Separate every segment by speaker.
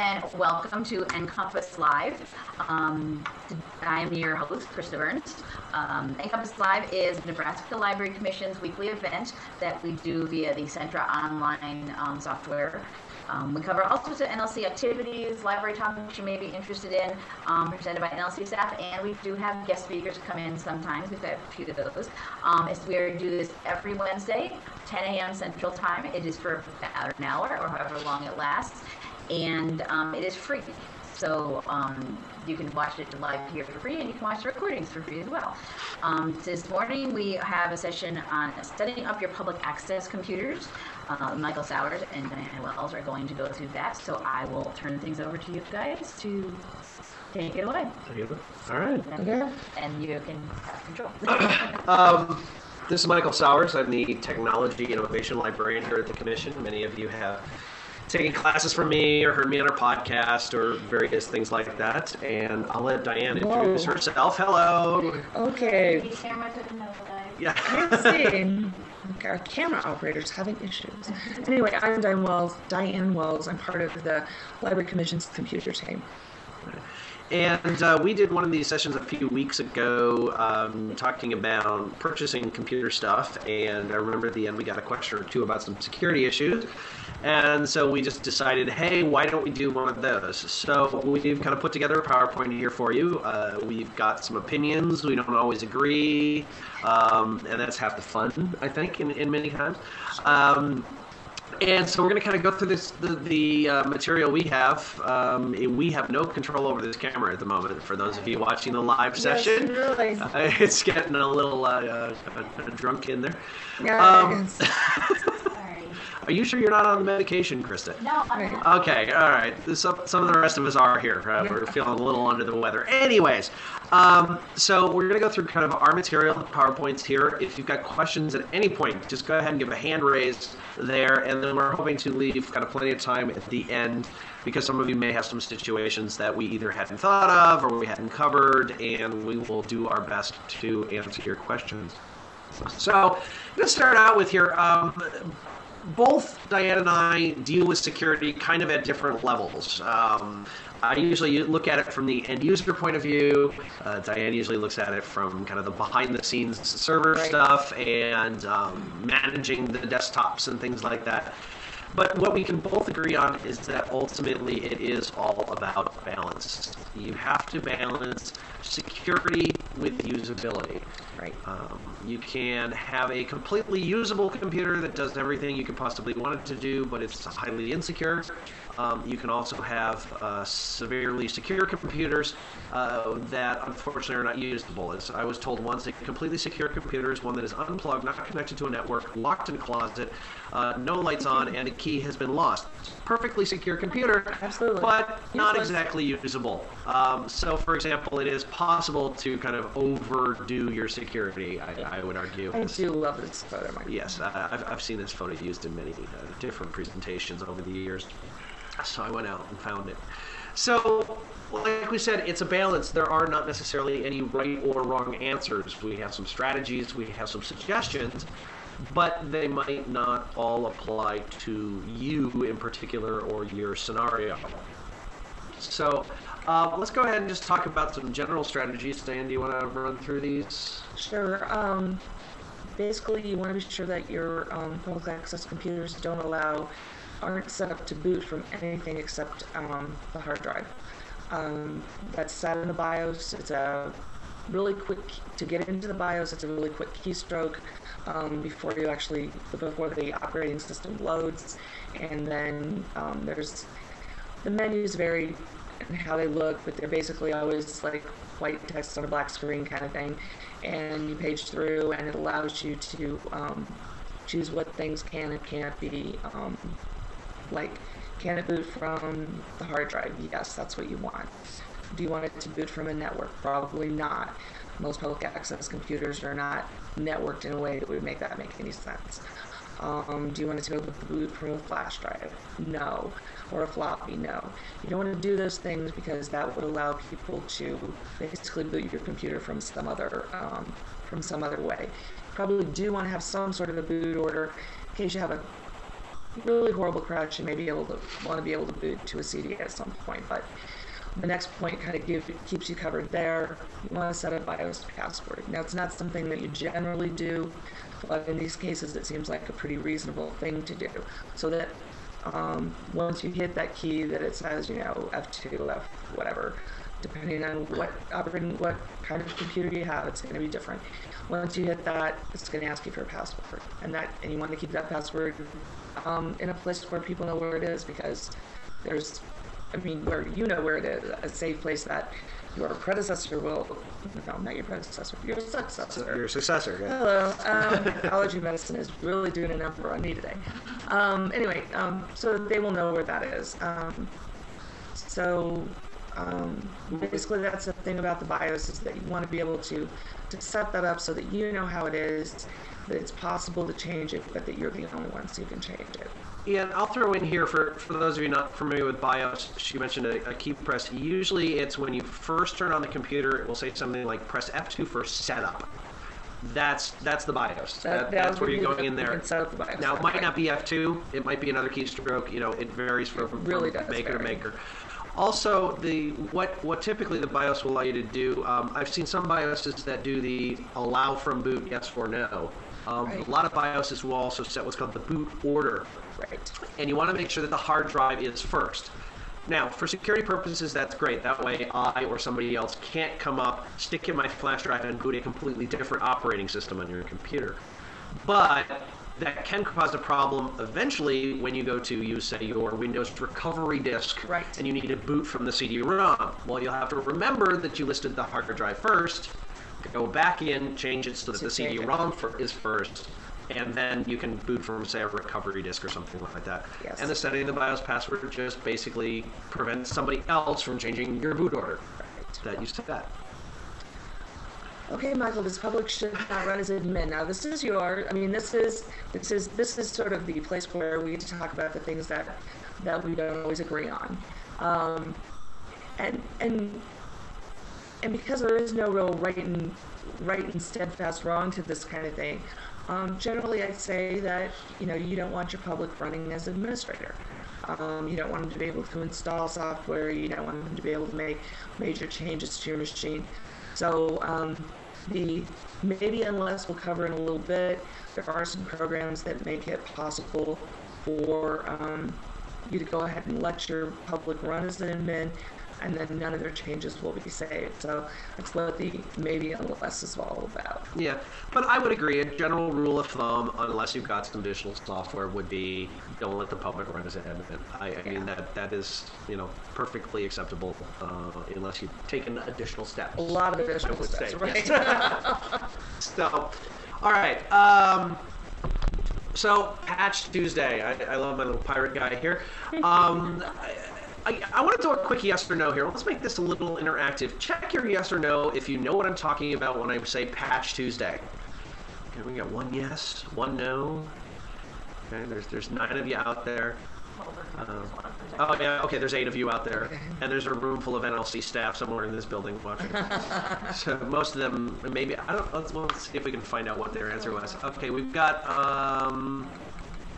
Speaker 1: and welcome to NCompass Live. Um, I am your host, Krista Burns. Um, NCompass Live is Nebraska Library Commission's weekly event that we do via the Centra online um, software. Um, we cover all sorts of NLC activities, library topics you may be interested in, um, presented by NLC staff, and we do have guest speakers come in sometimes. We've got a few of those. Um, we do this every Wednesday, 10 a.m. Central Time. It is for about an hour or however long it lasts, and um, it is free. So um, you can watch it live here for free, and you can watch the recordings for free as well. Um, this morning we have a session on setting up your public access computers. Uh, Michael Sauers and Diane Wells are going to go through that, so I will turn things over to you guys to take it away.
Speaker 2: All right.
Speaker 1: And, and you can have control.
Speaker 2: Um, this is Michael Sauers. I'm the Technology Innovation Librarian here at the Commission. Many of you have taken classes from me or heard me on our podcast or various things like that. And I'll let Diane introduce
Speaker 3: Whoa.
Speaker 2: herself. Hello.
Speaker 3: Okay,
Speaker 1: camera took a nosedive.
Speaker 2: Yeah.
Speaker 3: let's see. Okay, our camera operator's having issues. Anyway, I'm Diane Wells. Diane Wells. I'm part of the Library Commission's computer team.
Speaker 2: And uh, we did one of these sessions a few weeks ago um, talking about purchasing computer stuff. And I remember at the end we got a question or two about some security issues. And so we just decided, hey, why don't we do one of those? So we've kind of put together a PowerPoint here for you. Uh, we've got some opinions. We don't always agree. Um, and that's half the fun, I think, in, in many times. Um, and so we're going to kind of go through this the, the uh, material we have. Um, we have no control over this camera at the moment. For those of you watching the live session,
Speaker 3: Yes, really.
Speaker 2: uh, it's getting a little uh, uh, drunk in there. Um. Are you sure you're not on the medication, Krista?
Speaker 1: No, I'm not.
Speaker 2: Okay, all right. Some, some of the rest of us are here. Uh, we're feeling a little under the weather. Anyways, um, so we're going to go through kind of our material, the PowerPoints here. If you've got questions at any point, just go ahead and give a hand raise there, and then we're hoping to leave kind of plenty of time at the end because some of you may have some situations that we either hadn't thought of or we hadn't covered, and we will do our best to answer your questions. So, let's start out with here. Um, both Diane and I deal with security kind of at different levels. Um, I usually look at it from the end user point of view. Uh, Diane usually looks at it from kind of the behind the scenes server
Speaker 3: Right.
Speaker 2: stuff and um, managing the desktops and things like that. But what we can both agree on is that ultimately it is all about balance. You have to balance security with usability.
Speaker 3: right.
Speaker 2: Um, you can have a completely usable computer that does everything you could possibly want it to do, but it's highly insecure. Um, you can also have uh, severely secure computers uh, that unfortunately are not usable. As I was told once, a completely secure computer is one that is unplugged, not connected to a network, locked in a closet, uh, no lights on, and a key has been lost. Perfectly secure computer,
Speaker 3: Absolutely.
Speaker 2: but not
Speaker 3: Useless.
Speaker 2: exactly usable. Um, so, for example, it is possible to kind of overdo your security. I, I would argue.
Speaker 3: I do love this photo.
Speaker 2: Yes, uh, I've, I've seen this photo used in many uh, different presentations over the years. So I went out and found it. So, like we said, it's a balance. There are not necessarily any right or wrong answers. We have some strategies, we have some suggestions, but they might not all apply to you in particular or your scenario. So, uh, let's go ahead and just talk about some general strategies. Dan, do you want to run through these?
Speaker 3: Sure. Um, basically, you want to be sure that your um, public access computers don't allow, aren't set up to boot from anything except um, the hard drive. Um, that's set in the BIOS. It's a really quick to get into the BIOS. It's a really quick keystroke um, before you actually before the operating system loads, and then um, there's the menus vary in how they look, but they're basically always like white text on a black screen kind of thing. And you page through, and it allows you to um, choose what things can and can't be. Um, like, can it boot from the hard drive? Yes, that's what you want. Do you want it to boot from a network? Probably not. Most public access computers are not networked in a way that would make that make any sense. Um, do you want it to be able to boot from a flash drive? No. Or a floppy? No. You don't want to do those things because that would allow people to basically boot your computer from some other um, from some other way. Probably do want to have some sort of a boot order in case you have a really horrible crash, you may be able to want to be able to boot to a CD at some point, but the next point kind of give, keeps you covered there. You want to set a BIOS password. Now, it's not something that you generally do, but in these cases, it seems like a pretty reasonable thing to do. So that um, once you hit that key, that it says, you know, F2, F whatever, depending on what operating, what kind of computer you have, it's going to be different. Once you hit that, it's going to ask you for a password, and that, and you want to keep that password um, in a place where people know where it is because there's I mean, where you know where it is, a safe place that your predecessor will, no, not your predecessor, your successor.
Speaker 2: Your successor. Yeah.
Speaker 3: Hello. Um, allergy medicine is really doing a number on me today. Um, anyway, um, so they will know where that is. Um, so um, basically, that's the thing about the BIOS is that you want to be able to to set that up so that you know how it is, that it's possible to change it, but that you're the only ones who can change it.
Speaker 2: Ian, I'll throw in here for, for those of you not familiar with BIOS, she mentioned a, a key press. Usually it's when you first turn on the computer, it will say something like press F2 for setup. That's that's the BIOS. That, that's where you're going in there.
Speaker 3: Set up the BIOS.
Speaker 2: Now, it might not be F2. It might be another keystroke. You know, it varies from,
Speaker 3: really
Speaker 2: from maker to
Speaker 3: vary.
Speaker 2: maker. Also, the what what typically the BIOS will allow you to do. Um, I've seen some BIOSes that do the allow from boot yes or no. Um,
Speaker 3: Right.
Speaker 2: A lot of BIOSes will also set what's called the boot order
Speaker 3: Right.
Speaker 2: and you want to make sure that the hard drive is first. Now, for security purposes, that's great. That way, I or somebody else can't come up, stick in my flash drive, and boot a completely different operating system on your computer. But that can cause a problem eventually when you go to use, say, your Windows recovery disk,
Speaker 3: Right.
Speaker 2: and you need to boot from the CD-ROM. Well, you'll have to remember that you listed the hard drive first, go back in, change it so that the. CD-ROM is first, and then you can boot from, say, a recovery disk or something like that.
Speaker 3: Yes.
Speaker 2: And the setting the BIOS password just basically prevents somebody else from changing your boot order
Speaker 3: Right.
Speaker 2: that you set. That.
Speaker 3: Okay, Michael, this public should not run as admin. Now, this is your, I mean, this is, this is, this is sort of the place where we get to talk about the things that, that we don't always agree on. Um, and, and, and because there is no real right and, right and steadfast wrong to this kind of thing, um, generally I'd say that, you know, you don't want your public running as administrator. Um, you don't want them to be able to install software. You don't want them to be able to make major changes to your machine. So um, the maybe unless we'll cover in a little bit, there are some programs that make it possible for um, you to go ahead and let your public run as an admin, and then none of their changes will be saved. So that's what the maybe unless is all about.
Speaker 2: Yeah, but I would agree. A general rule of thumb, unless you've got some additional software, would be don't let the public run as an admin. I, I mean that that is you know perfectly acceptable uh, unless you've taken additional steps.
Speaker 3: A lot of additional steps,
Speaker 2: say,
Speaker 3: right?
Speaker 2: So, all right. Um, so Patch Tuesday. I, I love my little pirate guy here. Um, I, I, want to do a quick yes or no here. Let's make this a little interactive. Check your yes or no if you know what I'm talking about when I say Patch Tuesday. Okay, we got one yes, one no. Okay, there's there's nine of you out there. Um, oh yeah, okay. There's eight of you out there, and there's a room full of NLC staff somewhere in this building watching. so most of them, maybe I don't. Let's, let's see if we can find out what their answer was. Okay, we've got. Um,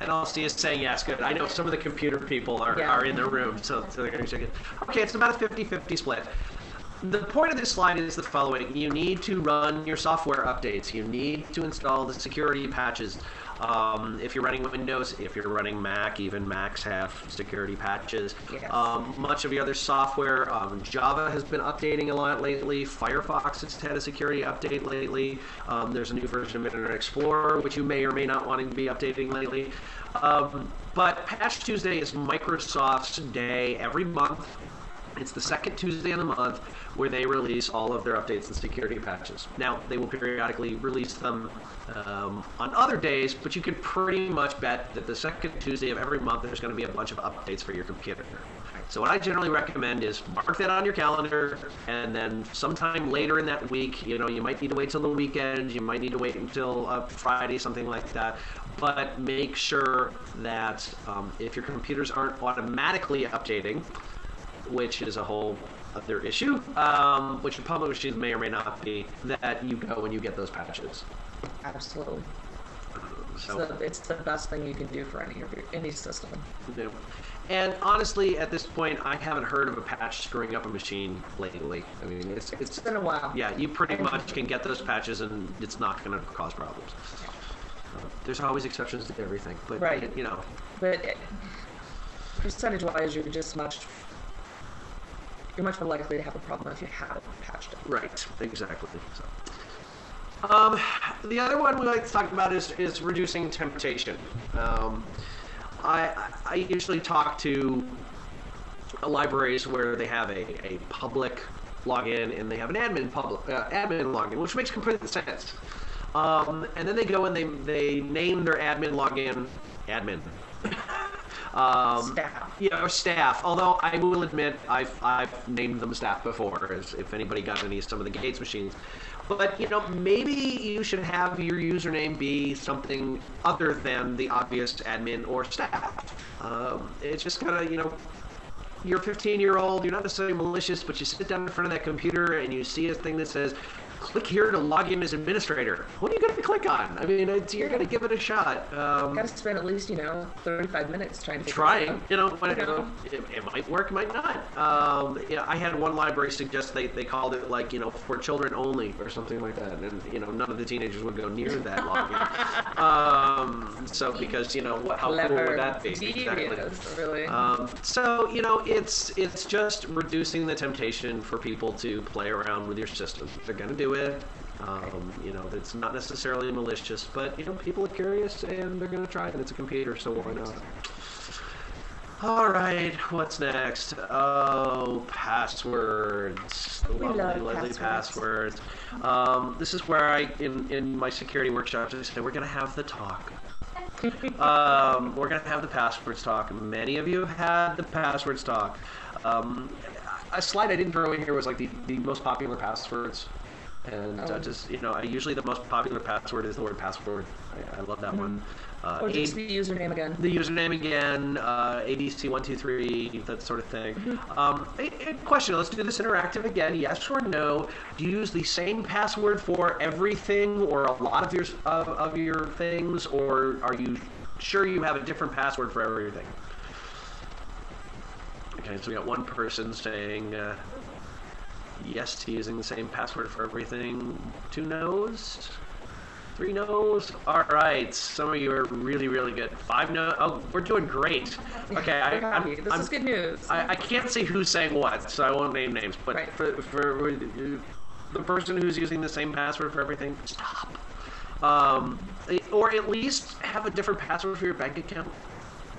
Speaker 2: NLC is saying yes. Good. I know some of the computer people are,
Speaker 3: Yeah.
Speaker 2: are in the room, so, so they're going to it. Okay, it's about a 50-50 split. The point of this slide is the following. You need to run your software updates. You need to install the security patches. Um, if you're running Windows, if you're running Mac, even Macs have security patches. Um, much of the other software, um, Java has been updating a lot lately. Firefox has had a security update lately. Um, there's a new version of Internet Explorer, which you may or may not want to be updating lately. Um, but Patch Tuesday is Microsoft's day every month. It's the second Tuesday of the month where they release all of their updates and security patches. Now, they will periodically release them um, on other days, but you can pretty much bet that the second Tuesday of every month there's going to be a bunch of updates for your computer. So, what I generally recommend is mark that on your calendar, and then sometime later in that week, you know, you might need to wait till the weekend, you might need to wait until uh, Friday, something like that. But make sure that um, if your computers aren't automatically updating, which is a whole other issue, um, which your public machines may or may not be, that you go and you get those patches.
Speaker 3: Absolutely. It's
Speaker 2: So,
Speaker 3: the, it's the best thing you can do for any of your, any system.
Speaker 2: and honestly, at this point, I haven't heard of a patch screwing up a machine lately. I mean, it's it's
Speaker 3: It's been a while.
Speaker 2: yeah, you pretty much can get those patches, and it's not going to cause problems. Uh, There's always exceptions to everything, but
Speaker 3: Right.
Speaker 2: you know,
Speaker 3: But percentage-wise, you're just much, you're much more likely to have a problem if you haven't patched it.
Speaker 2: Right, exactly. So. Um, the other one we like to talk about is, is reducing temptation. Um, I, I usually talk to libraries where they have a, a public login and they have an admin public uh, admin login, which makes complete sense. Um, and then they go and they they name their admin login admin. Um,
Speaker 3: Staff.
Speaker 2: yeah, or staff. Although I will admit, I've I've named them staff before. As if anybody got any of some of the Gates machines, but you know maybe you should have your username be something other than the obvious admin or staff. Um, it's just kind of you know. You're a 15 year old, you're not necessarily malicious, but you sit down in front of that computer and you see a thing that says, click here to log in as administrator. What are you going to click on? I mean, it's, you're going to give it a shot. Um,
Speaker 3: Got to spend at least, you know, 35 minutes trying to
Speaker 2: trying. You know, but
Speaker 3: You
Speaker 2: it,
Speaker 3: know?
Speaker 2: it, it might work, might not. Um, yeah, I had one library suggest they, they called it like you know for children only or something like that, and you know none of the teenagers would go near that login. um, so because you know what, how cool would that be? Exactly.
Speaker 3: Really.
Speaker 2: Um, so you know, it's it's just reducing the temptation for people to play around with your system. They're gonna do it. Um, you know, it's not necessarily malicious, but you know, people are curious and they're gonna try it. It's a computer, so why not? All right, what's next? Oh, passwords. The
Speaker 3: We
Speaker 2: lovely,
Speaker 3: love
Speaker 2: lovely
Speaker 3: passwords.
Speaker 2: passwords. Um, this is where I, in, in my security workshops, I say we're gonna have the talk um, we're gonna have the passwords talk. Many of you have had the passwords talk. Um, a slide I didn't throw in here was like the, the most popular passwords, and uh,
Speaker 3: Oh.
Speaker 2: just you know, I, usually the most popular password is the word password. I, I love that one. Uh,
Speaker 3: or just
Speaker 2: A-
Speaker 3: the username again.
Speaker 2: the username again, uh, ABC123, that sort of thing.
Speaker 3: Mm-hmm.
Speaker 2: Um, a, a question, let's do this interactive again. Yes or no? Do you use the same password for everything or a lot of your, of, of your things, or are you sure you have a different password for everything? Okay, so we got one person saying uh, yes to using the same password for everything. Two no's. Three no's. All right. Some of you are really, really good. Five no. Oh, we're doing great. Okay, I, I'm.
Speaker 3: This
Speaker 2: I'm-
Speaker 3: is good news.
Speaker 2: I, I can't see who's saying what, so I won't name names. But
Speaker 3: Right.
Speaker 2: for, for the person who's using the same password for everything, stop. Um, or at least have a different password for your bank account.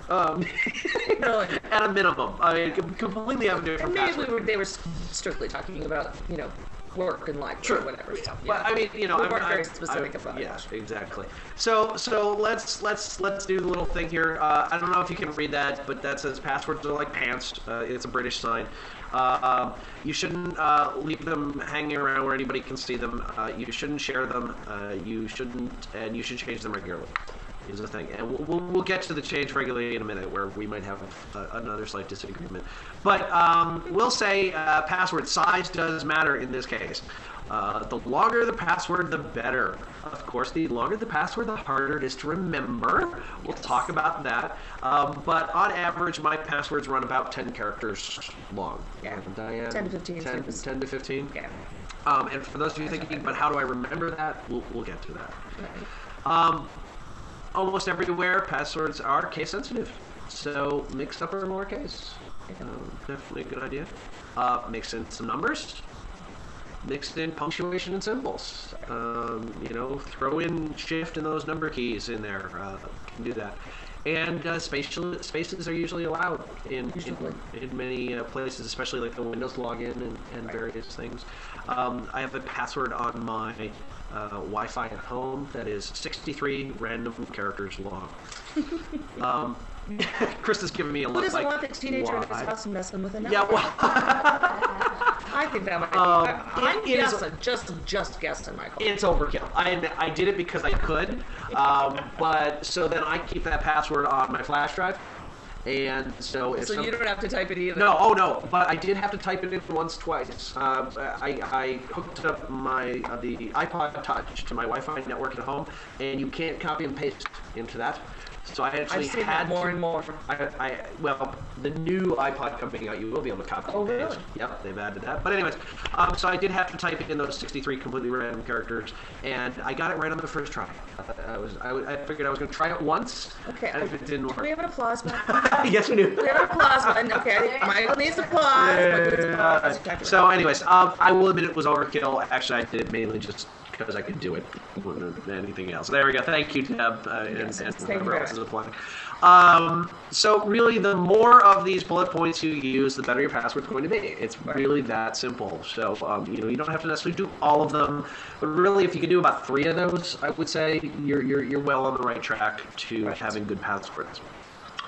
Speaker 2: Um, at a minimum. I mean, completely have a different
Speaker 3: Maybe
Speaker 2: password.
Speaker 3: we were, they were strictly talking about, you know, work and life or whatever. So,
Speaker 2: But
Speaker 3: yeah.
Speaker 2: I mean, you know,
Speaker 3: We
Speaker 2: I'm,
Speaker 3: weren't very
Speaker 2: I'm-
Speaker 3: specific
Speaker 2: I'm-
Speaker 3: about it.
Speaker 2: Yeah, exactly. So, so let's let's let's do the little thing here. Uh, I don't know if you can read that, but that says passwords are like pants. Uh, it's a British sign. Uh, um, you shouldn't uh, leave them hanging around where anybody can see them. Uh, you shouldn't share them. Uh, you shouldn't, and you should change them regularly. Is a thing, and we'll, we'll, we'll get to the change regularly in a minute, where we might have uh, another slight disagreement. But um, we'll say uh, password size does matter in this case. Uh, the longer the password, the better. Of course, the longer the password, the harder it is to remember. We'll talk about that. Um, but on average, my passwords run about 10 characters long.
Speaker 3: Yeah.
Speaker 2: And Diane,
Speaker 3: 10 to 15
Speaker 2: 10, 10 to 15?
Speaker 3: Yeah.
Speaker 2: Um, and for those of you thinking, but how do I remember that? We'll, we'll get to that. Um, almost everywhere, passwords are case sensitive. So mix up or lowercase. Um, definitely a good idea. Uh, mix in some numbers. Mix in punctuation and symbols. Um, you know, throw in shift and those number keys in there. Uh, can do that. And uh, spatial, spaces are usually allowed in, in, in many uh, places, especially like the Windows login and, and various things. Um, I have a password on my uh, Wi-Fi at home that is 63 random characters long. um, Chris has given me a
Speaker 3: Who
Speaker 2: look
Speaker 3: doesn't
Speaker 2: like,
Speaker 3: want this teenager in his
Speaker 2: why?
Speaker 3: house messing with a
Speaker 2: Yeah, well,
Speaker 3: I think that might be.
Speaker 2: Um,
Speaker 3: I, I'm
Speaker 2: it- it is-
Speaker 3: guessing, just just guessing, Michael.
Speaker 2: it's overkill. I I did it because I could, um, but so then I keep that password on my flash drive, And so if
Speaker 3: So
Speaker 2: some-
Speaker 3: you don't have to type it either.
Speaker 2: no, oh no, but I did have to type it in once, twice. Uh, I, I hooked up my uh, the iPod Touch to my Wi-Fi network at home, and you can't copy and paste into that. So I actually had
Speaker 3: more
Speaker 2: to,
Speaker 3: and more.
Speaker 2: I, I well, the new iPod coming out, you will be able to copy
Speaker 3: Oh,
Speaker 2: paste.
Speaker 3: really?
Speaker 2: Yep, they've added that. But anyways, um, so I did have to type in those 63 completely random characters, and I got it right on the first try. I was I, was- I figured I was going to try it once,
Speaker 3: Okay.
Speaker 2: and if it didn't
Speaker 3: Do we have an applause button?
Speaker 2: yes, we do.
Speaker 3: we have an applause button. Okay. Michael needs applause. Michael needs applause.
Speaker 2: So, anyways, um, I will admit it was overkill. Actually, I did it mainly just because I could do it more than anything else. There we go. Thank you, Deb, uh, and,
Speaker 3: Yes,
Speaker 2: and whoever else is applying. Um, so, really, the more of these bullet points you use, the better your password's going to be. It's really that simple. So, um, you know, you don't have to necessarily do all of them, but really, if you can do about three of those, I would say you're you're, you're well on the right track to having good passwords.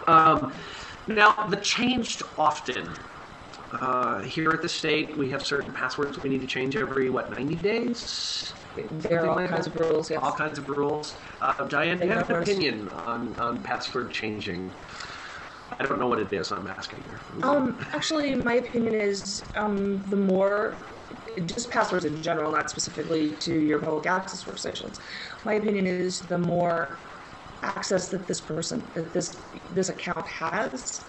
Speaker 2: Um, now, the changed often. Uh, here at the state, we have certain passwords we need to change every, what, 90 days?
Speaker 3: There are all
Speaker 2: like
Speaker 3: kinds
Speaker 2: that?
Speaker 3: of rules, yes.
Speaker 2: All kinds of rules. Uh, Diane, do you have an opinion on, on password changing? I don't know what it is, I'm asking her.
Speaker 3: Um, actually, my opinion is um, the more, just passwords in general, not specifically to your public access workstations. My opinion is the more access that this person, that this this account has,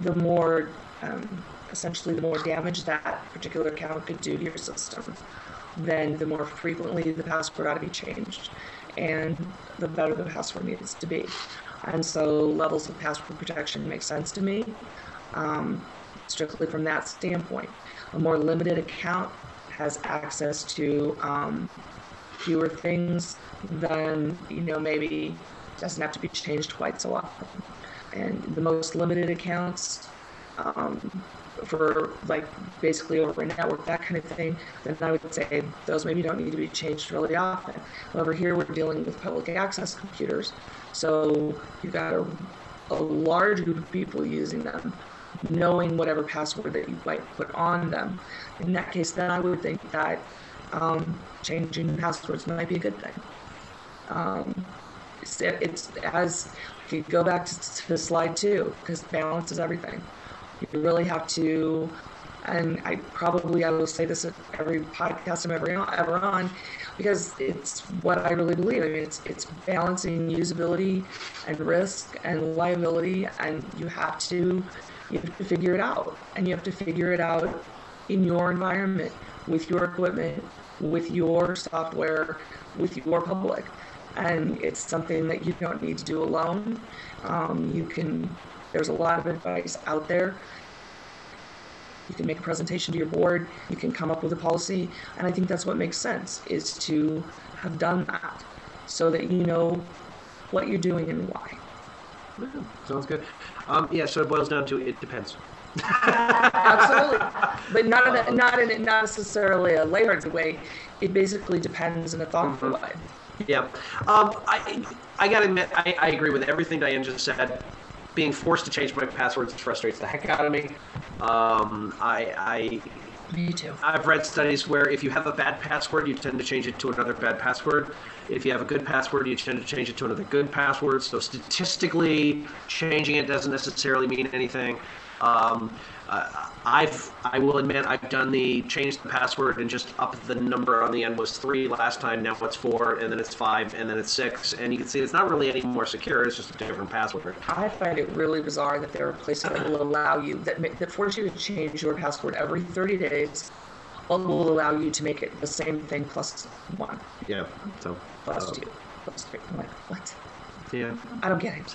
Speaker 3: the more, um, essentially, the more damage that particular account could do to your system. Then the more frequently the password ought to be changed, and the better the password needs to be. And so levels of password protection make sense to me um, strictly from that standpoint. A more limited account has access to um, fewer things than, you know, maybe doesn't have to be changed quite so often. And the most limited accounts um, for like basically over a network, that kind of thing, then I would say those maybe don't need to be changed really often. However, here we're dealing with public access computers, so you've got a, a large group of people using them, knowing whatever password that you might put on them. In that case, then I would think that um, changing passwords might be a good thing. Um, it's, it's as if you go back to, to slide two, because balance is everything. You really have to, and I probably I will say this at every podcast I'm ever on, ever on, because it's what I really believe. I mean, it's it's balancing usability and risk and liability, and you have to you have to figure it out, and you have to figure it out in your environment with your equipment, with your software, with your public. And it's something that you don't need to do alone. Um, you can, there's a lot of advice out there. You can make a presentation to your board, you can come up with a policy, and I think that's what makes sense is to have done that so that you know what you're doing and why.
Speaker 2: Yeah, sounds good. Um, yeah, so it boils down to it depends.
Speaker 3: Absolutely, but not in a, not in a, not necessarily a lighthearted way. It basically depends in a thoughtful way.
Speaker 2: Yeah. Um, I, I gotta admit, I, I agree with everything Diane just said. Being forced to change my passwords frustrates the heck out of me. Um, I, I
Speaker 3: Me too.
Speaker 2: I've read studies where if you have a bad password, you tend to change it to another bad password. If you have a good password, you tend to change it to another good password. So statistically, changing it doesn't necessarily mean anything. Um, uh, I've, I will admit, I've done the change the password and just up the number on the end was three last time. Now it's four, and then it's five, and then it's six, and you can see it's not really any more secure. It's just a different password.
Speaker 3: I find it really bizarre that there are places that will allow you that that force you to change your password every 30 days, but will allow you to make it the same thing plus one,
Speaker 2: Yeah. So.
Speaker 3: plus
Speaker 2: uh,
Speaker 3: two, plus three. I'm like, what?
Speaker 2: Yeah.
Speaker 3: I don't get it.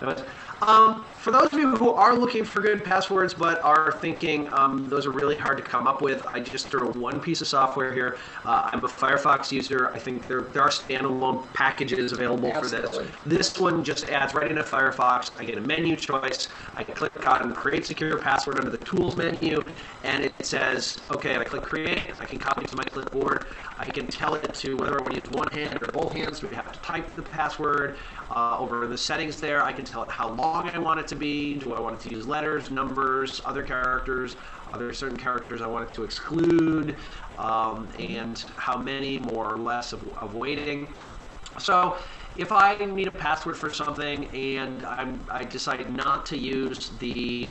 Speaker 2: But, Um, for those of you who are looking for good passwords but are thinking um, those are really hard to come up with, I just threw one piece of software here. Uh, I'm a Firefox user. I think there, there are standalone packages available for this. This one just adds right into Firefox. I get a menu choice. I click on Create Secure Password under the Tools menu, and it says, okay, I click Create. I can copy it to my clipboard. I can tell it to whether I want to use one hand or both hands. Do I have to type the password? Uh, over in the settings there, I can tell it how long I want it to be. Do I want it to use letters, numbers, other characters? Are there certain characters I want it to exclude? Um, and how many, more or less, of, of waiting? So if I need a password for something and I'm, I decide not to use the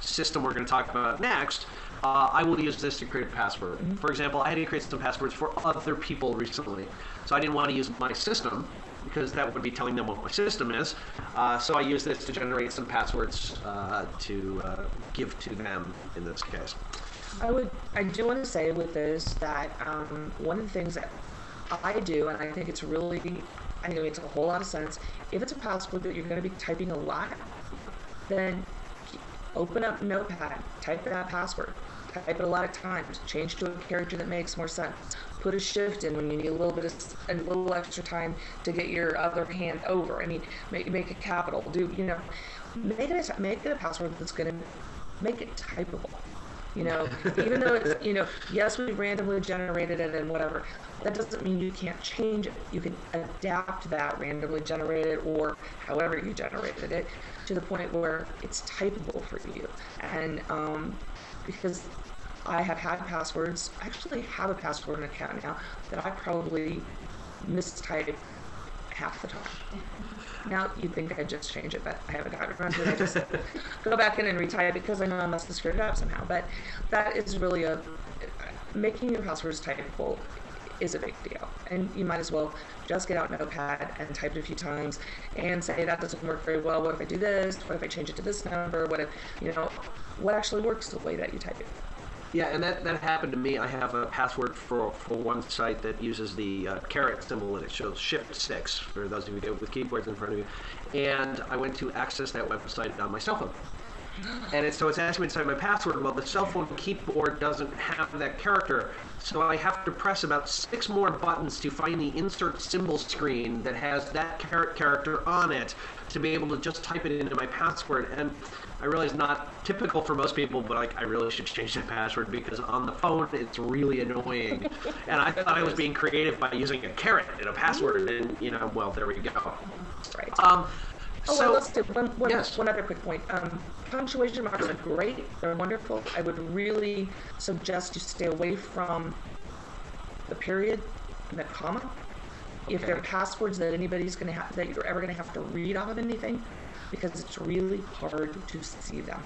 Speaker 2: system we're going to talk about next, uh, I will use this to create a password. For example, I had to create some passwords for other people recently, so I didn't want to use my system because that would be telling them what my system is. Uh, so I use this to generate some passwords uh, to uh, give to them in this case.
Speaker 3: I would, I do want to say with this that um, one of the things that I do, and I think it's really, I think it makes a whole lot of sense. If it's a password that you're going to be typing a lot, then open up Notepad, type that password, type it a lot of times, change to a character that makes more sense. Put a shift in when you need a little bit of a little extra time to get your other hand over. I mean, make make it capital. Do you know? Make it a, make it a password that's going to make it typable. You know, even though it's you know, yes, we randomly generated it and whatever. That doesn't mean you can't change it. You can adapt that randomly generated or however you generated it to the point where it's typable for you. And um, because I have had passwords, I actually have a password in account now that I probably mistype half the time. Now you'd think I'd just change it, but I haven't gotten around to it. I just go back in and retype it because I know I must have screwed it up somehow. But that is really a making your passwords typable is a big deal, and you might as well just get out Notepad and type it a few times and say that doesn't work very well. What if I do this? What if I change it to this number? What if you know what actually works the way that you type it?
Speaker 2: Yeah, and that, that happened to me. I have a password for, for one site that uses the uh, caret symbol and it shows Shift 6 for those of you with keyboards in front of you. And I went to access that website on my cell phone. And it, so it's asking me to type my password. Well, the cell phone keyboard doesn't have that character, so I have to press about six more buttons to find the insert symbol screen that has that character on it to be able to just type it into my password. And I realize not typical for most people, but like I really should change that password because on the phone it's really annoying. and I thought I was being creative by using a caret in a password, and you know, well, there we go.
Speaker 3: Right.
Speaker 2: Um,
Speaker 3: Oh,
Speaker 2: so
Speaker 3: well, let's do one, one,
Speaker 2: yes.
Speaker 3: one other quick point. Um, punctuation marks are great; they're wonderful. I would really suggest you stay away from the period and the comma. If they're passwords that anybody's going to have, that you're ever going to have to read off of anything, because it's really hard to see them.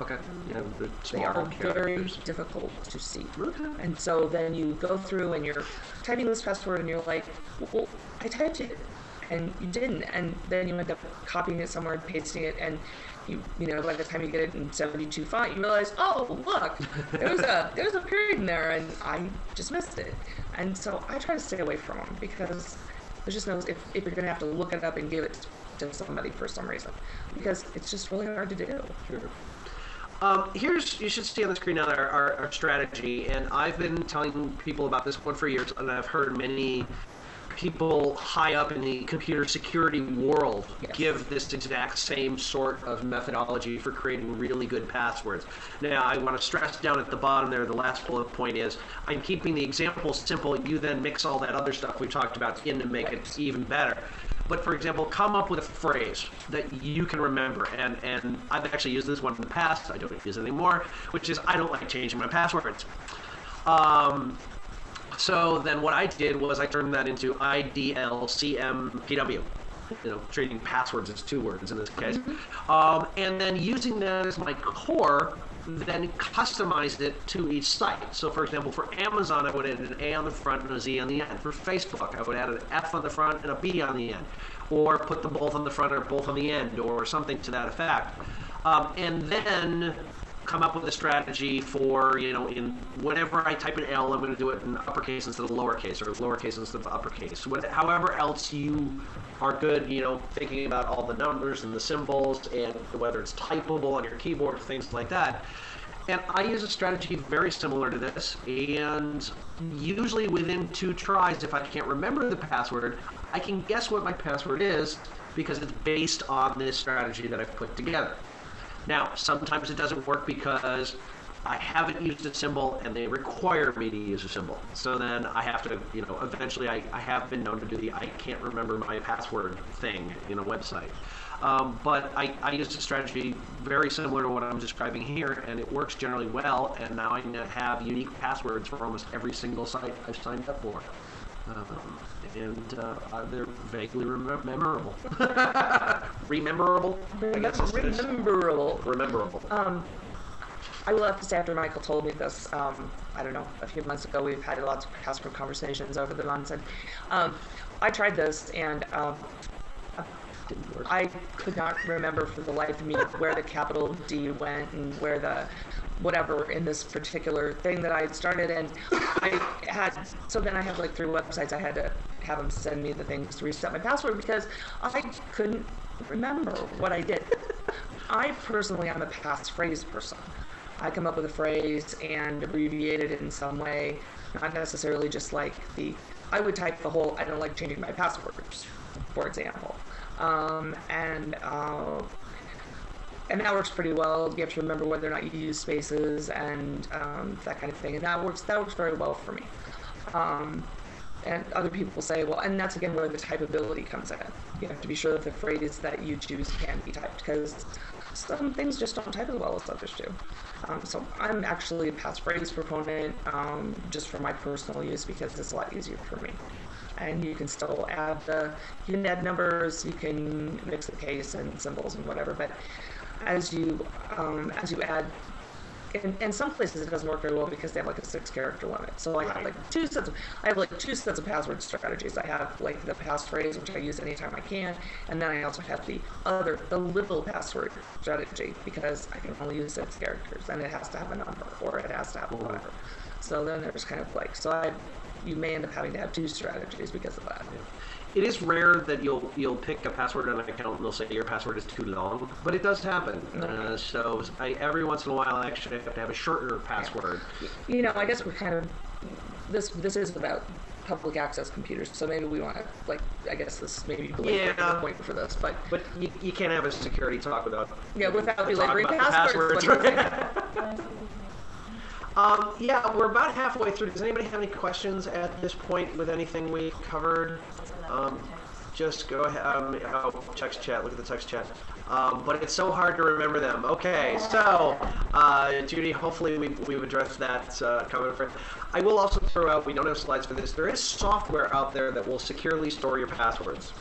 Speaker 2: okay, yeah, the
Speaker 3: They are
Speaker 2: small
Speaker 3: very difficult to see.
Speaker 2: Okay.
Speaker 3: And so then you go through and you're typing this password and you're like, well, I typed it and you didn't. And then you end up copying it somewhere and pasting it and you, you know, by the time you get it in 72 font, you realize, oh, look, there was a, there was a period in there and I just missed it. And so I try to stay away from them because there's just no, if, if you're going to have to look it up and give it to somebody for some reason, because it's just really hard to do.
Speaker 2: Um, here's you should see on the screen now our, our, our strategy, and I've been telling people about this one for years, and I've heard many people high up in the computer security world
Speaker 3: Yes.
Speaker 2: give this exact same sort of methodology for creating really good passwords. Now, I want to stress down at the bottom there, the last bullet point is I'm keeping the example simple. You then mix all that other stuff we talked about in to make it even better. But for example, come up with a phrase that you can remember. And, and I've actually used this one in the past. I don't use it anymore, which is I don't like changing my passwords. Um, so then what I did was I turned that into IDLCMPW. You know, treating passwords as two words in this case. Um, and then using that as my core, then customized it to each site. So for example, for Amazon, I would add an A on the front and a Z on the end. For Facebook, I would add an F on the front and a B on the end. Or put them both on the front or both on the end, or something to that effect. Um, and then come up with a strategy for, you know, in whenever I type an L, I'm going to do it in uppercase instead of lowercase, or lowercase instead of uppercase. What, however else you are good, you know, thinking about all the numbers and the symbols and whether it's typable on your keyboard, things like that. And I use a strategy very similar to this, and usually within two tries, if I can't remember the password, I can guess what my password is because it's based on this strategy that I've put together. Now, sometimes it doesn't work because I haven't used a symbol and they require me to use a symbol. So then I have to, you know, eventually I, I have been known to do the I can't remember my password thing in a website. Um, but I, I used a strategy very similar to what I'm describing here, and it works generally well. And now I have unique passwords for almost every single site I've signed up for. Um, and uh, they're vaguely remem- memorable. Rememberable? I guess.
Speaker 3: Rememberable.
Speaker 2: Rememberable.
Speaker 3: Um, I will have to say, after Michael told me this, um, I don't know, a few months ago, we've had lots of password conversations over the months, and um, I tried this, and um,
Speaker 2: Didn't work.
Speaker 3: I could not remember for the life of me where the capital D went and where the whatever in this particular thing that I had started. And I had, so then I have like three websites. I had to have them send me the things to reset my password because I couldn't remember what I did. I personally am a passphrase person. I come up with a phrase and abbreviate it in some way, not necessarily just like the. I would type the whole. I don't like changing my passwords, for example, um, and uh, and that works pretty well. You have to remember whether or not you use spaces and um, that kind of thing, and that works. That works very well for me. Um, and other people say, well, and that's again where the typability comes in. You have to be sure that the phrase that you choose can be typed because some things just don't type as well as others do. Um, so I'm actually a passphrase proponent um, just for my personal use because it's a lot easier for me. And you can still add the, you can add numbers, you can mix the case and symbols and whatever. But as you um, as you add in, in some places it doesn't work very well because they have like a six character limit. So I have like two sets of I have like two sets of password strategies. I have like the passphrase which I use anytime I can, and then I also have the other the little password strategy because I can only use six characters and it has to have a number or it has to have whatever. So then there's kind of like so I you may end up having to have two strategies because of that.
Speaker 2: It is rare that you'll you'll pick a password on an account and they'll say your password is too long, but it does happen. Uh, so I, every once in a while, I actually have to have a shorter password.
Speaker 3: You know, I guess we're kind of this. This is about public access computers, so maybe we want to like. I guess this maybe
Speaker 2: Yeah.
Speaker 3: the point for this, but
Speaker 2: But you, you can't have a security talk without
Speaker 3: yeah, without belaboring
Speaker 2: about
Speaker 3: passwords.
Speaker 2: passwords. Um, yeah, we're about halfway through. Does anybody have any questions at this point with anything we covered? Um, just go ahead. Um, oh, text chat. Look at the text chat. Um, but it's so hard to remember them. Okay, so uh, Judy, hopefully we, we've addressed that uh, comment. For, I will also throw out. We don't have slides for this. There is software out there that will securely store your passwords.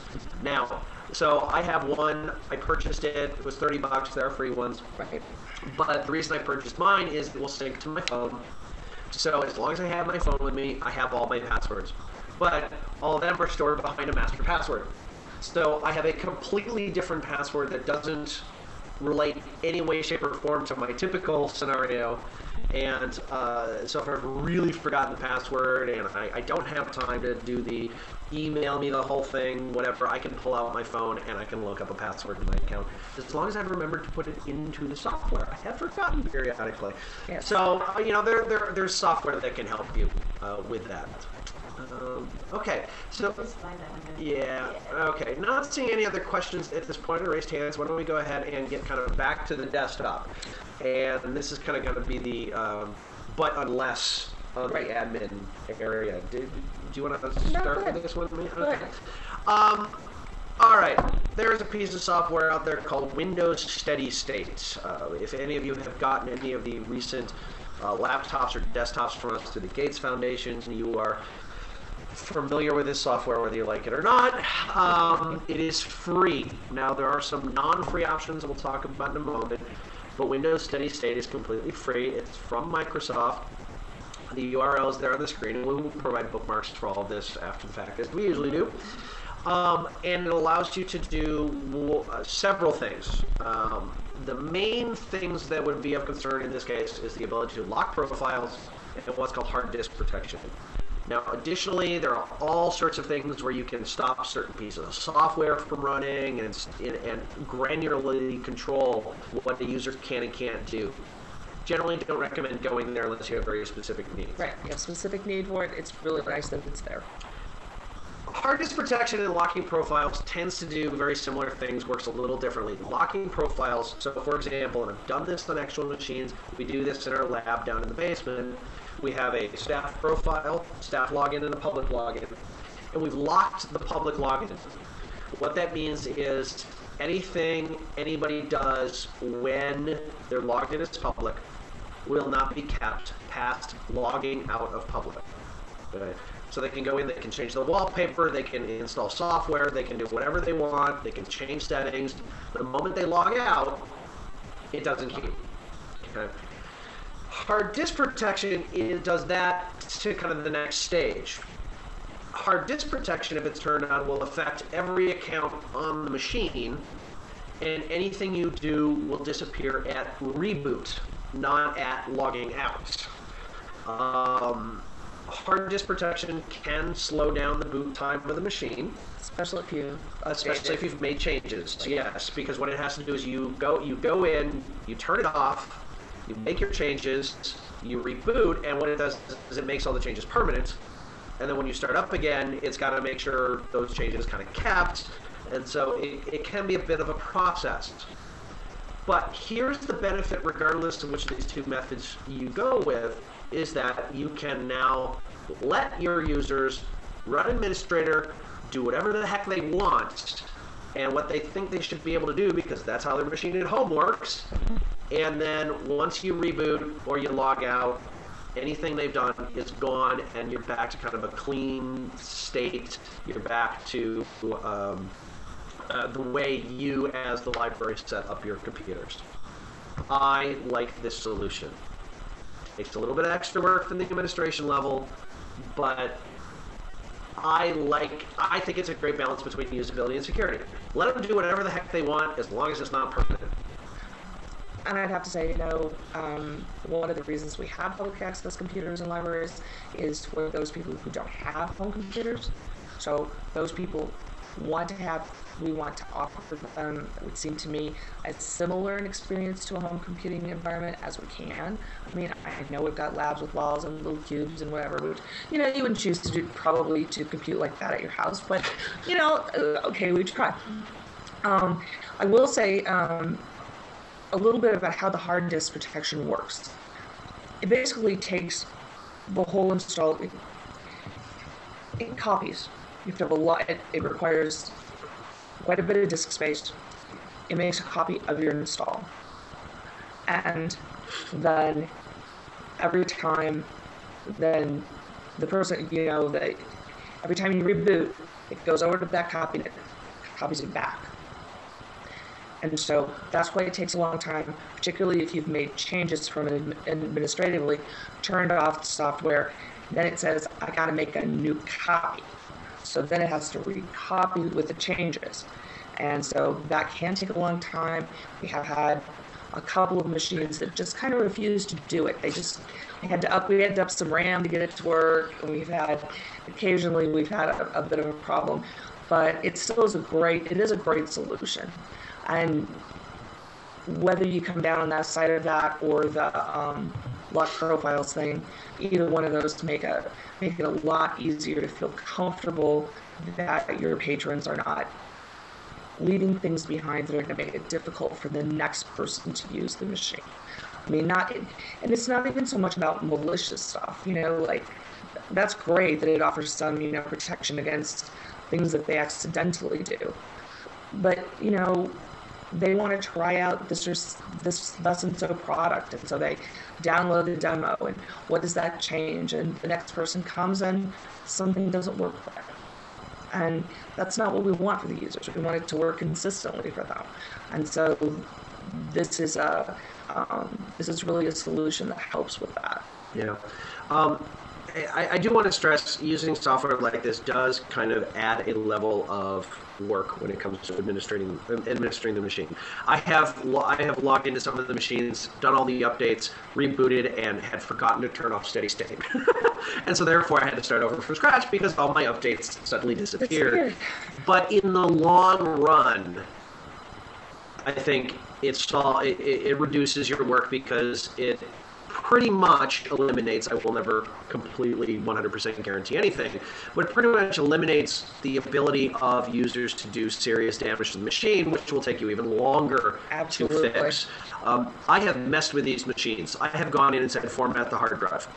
Speaker 2: Now, so I have one. I purchased it. It was 30 bucks. There are free ones.
Speaker 3: right.
Speaker 2: But the reason I purchased mine is it will sync to my phone. So as long as I have my phone with me, I have all my passwords. But all of them are stored behind a master password. So I have a completely different password that doesn't relate any way, shape, or form to my typical scenario. And uh, so if I've really forgotten the password and I, I don't have time to do the email me the whole thing, whatever, I can pull out my phone and I can look up a password in my account. As long as I've remembered to put it into the software. I have forgotten periodically. So, uh, you know, there, there, there's software that can help you uh, with that. Um, okay, so yeah, okay. Not seeing any other questions at this point or raised hands. Why don't we go ahead and get kind of back to the desktop? And this is kind of going to be the um, but unless on
Speaker 3: Right.
Speaker 2: the admin area. Did, do you want to start with this one?
Speaker 3: Go.
Speaker 2: Um, all right. There's a piece of software out there called Windows Steady State. Uh, if any of you have gotten any of the recent uh, laptops or desktops from us through the Gates Foundation, and you are familiar with this software, whether you like it or not. Um, it is free. Now, there are some non-free options that we'll talk about in a moment, but Windows Steady State is completely free. It's from Microsoft. The URL is there on the screen, and we will provide bookmarks for all of this after the fact, as we usually do. Um, and it allows you to do uh, several things. Um, the main things that would be of concern in this case is the ability to lock profiles and what's called hard disk protection. Now, additionally, there are all sorts of things where you can stop certain pieces of software from running and, and, granularly control what the user can and can't do. Generally, don't recommend going there unless you have very specific needs.
Speaker 3: Right. You have specific need for it. It's really nice that it's there.
Speaker 2: Hard disk protection and locking profiles tends to do very similar things, works a little differently. Locking profiles, so for example, and I've done this on actual machines, we do this in our lab down in the basement. We have a staff profile, staff login, and a public login. And we've locked the public login. What that means is anything anybody does when they're logged in as public will not be kept past logging out of public. Okay. So they can go in, they can change the wallpaper, they can install software, they can do whatever they want, they can change settings. The moment they log out, it doesn't keep. Okay. Hard disk protection is, does that to kind of the next stage. Hard disk protection, if it's turned on, will affect every account on the machine, and anything you do will disappear at reboot, not at logging out. Um, hard disk protection can slow down the boot time of the machine
Speaker 3: Especially if you
Speaker 2: especially if you've made changes. Yes, because what it has to do is you go you go in, you turn it off, you make your changes, you reboot, and what it does is it makes all the changes permanent. And then when you start up again, it's got to make sure those changes kind of kept, and so it, it can be a bit of a process. But here's the benefit, regardless of which of these two methods you go with, is that you can now let your users run administrator, do whatever the heck they want, and what they think they should be able to do because that's how their machine at home works. And then once you reboot or you log out, anything they've done is gone, and you're back to kind of a clean state. You're back to um, uh, the way you, as the library, set up your computers. I like this solution. Takes a little bit of extra work from the administration level, but I like. I think it's a great balance between usability and security. Let them do whatever the heck they want as long as it's not permanent.
Speaker 3: And I'd have to say, you know, um, one of the reasons we have public access computers in libraries is for those people who don't have home computers. So those people want to have, we want to offer them, it would seem to me, as similar an experience to a home computing environment as we can. I mean, I know we've got labs with walls and little cubes and whatever, which, you know, you wouldn't choose to do probably to compute like that at your house, but, you know, uh, okay, we try. Um, I will say, um, a little bit about how the hard disk protection works. It basically takes the whole install. It copies. You have to have a lot. It, it requires quite a bit of disk space. It makes a copy of your install, and then every time, then the person you know that every time you reboot, it goes over to that copy and it copies it back. And so that's why it takes a long time, particularly if you've made changes from administratively, turned off the software, then it says, I gotta make a new copy. So then it has to recopy with the changes. And so that can take a long time. We have had a couple of machines that just kind of refused to do it. They just we had to up we had to up some RAM to get it to work, and we've had occasionally we've had a, a bit of a problem, but it still is a great it is a great solution, and whether you come down on that side of that or the um, lock profiles thing, either one of those to make a make it a lot easier to feel comfortable that your patrons are not leaving things behind that are going to make it difficult for the next person to use the machine. I mean, not, and it's not even so much about malicious stuff, you know, like that's great that it offers some, you know, protection against things that they accidentally do. But, you know, they want to try out this this this and so product, and so they download the demo. And what does that change? And the next person comes and something doesn't work there. And that's not what we want for the users. We want it to work consistently for them. And so this is a um, this is really a solution that helps with that.
Speaker 2: Yeah. Um, I, I do want to stress using software like this does kind of add a level of work when it comes to administrating administering the machine. I have I have logged into some of the machines, done all the updates, rebooted, and had forgotten to turn off steady state, and so therefore I had to start over from scratch because all my updates suddenly disappeared. But in the long run, I think it's all, it it reduces your work because it pretty much eliminates. I will never completely 100% guarantee anything, but pretty much eliminates the ability of users to do serious damage to the machine, which will take you even longer
Speaker 3: Absolutely.
Speaker 2: to fix. Um, I have messed with these machines. I have gone in and said format the hard drive.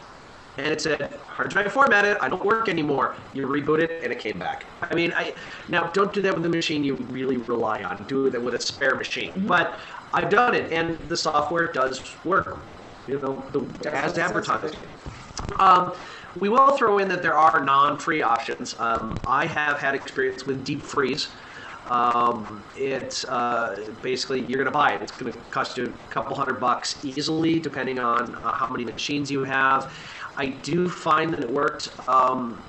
Speaker 2: And it said, hard drive formatted, I don't work anymore. You reboot it, and it came back. I mean, I now don't do that with the machine you really rely on. Do that with a spare machine. But I've done it, and the software does work. You know, the, as advertised. Um, We will throw in that there are non-free options. Um, I have had experience with deep freeze. Um, it's uh, basically you're going to buy it. It's going to cost you a couple hundred bucks easily, depending on uh, how many machines you have. I do find that it worked. Um,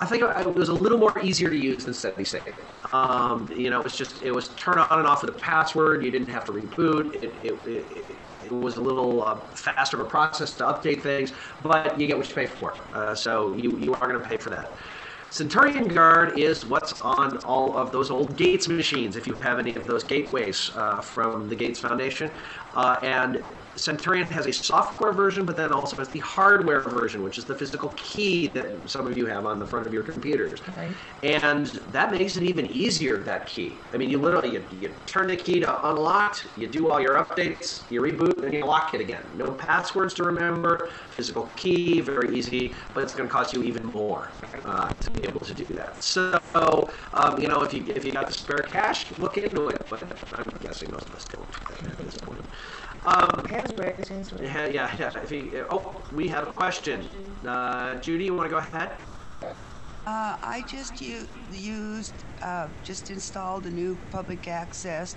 Speaker 2: I think it was a little more easier to use than steady state. Um, you know, it was just it was turn on and off with a password. You didn't have to reboot. It, it, it, it was a little uh, faster of a process to update things, but you get what you pay for. Uh, so you, you are going to pay for that. Centurion Guard is what's on all of those old Gates machines, if you have any of those gateways uh, from the Gates Foundation. Uh, and Centurion has a software version, but then also has the hardware version, which is the physical key that some of you have on the front of your computers. And that makes it even easier, that key. I mean, you literally, you, you turn the key to unlock, you do all your updates, you reboot, and you lock it again. No passwords to remember, physical key, very easy, but it's going to cost you even more uh, to be able to do that. So, um, you know, if you if you got the spare cash, look into it. But I'm guessing most of us don't at this point. Um,
Speaker 3: Hands raised.
Speaker 2: yeah, yeah, yeah. If you, oh, we have a question. Uh, Judy, you want to go ahead?
Speaker 4: Uh, I just u- used, uh, just installed a new public access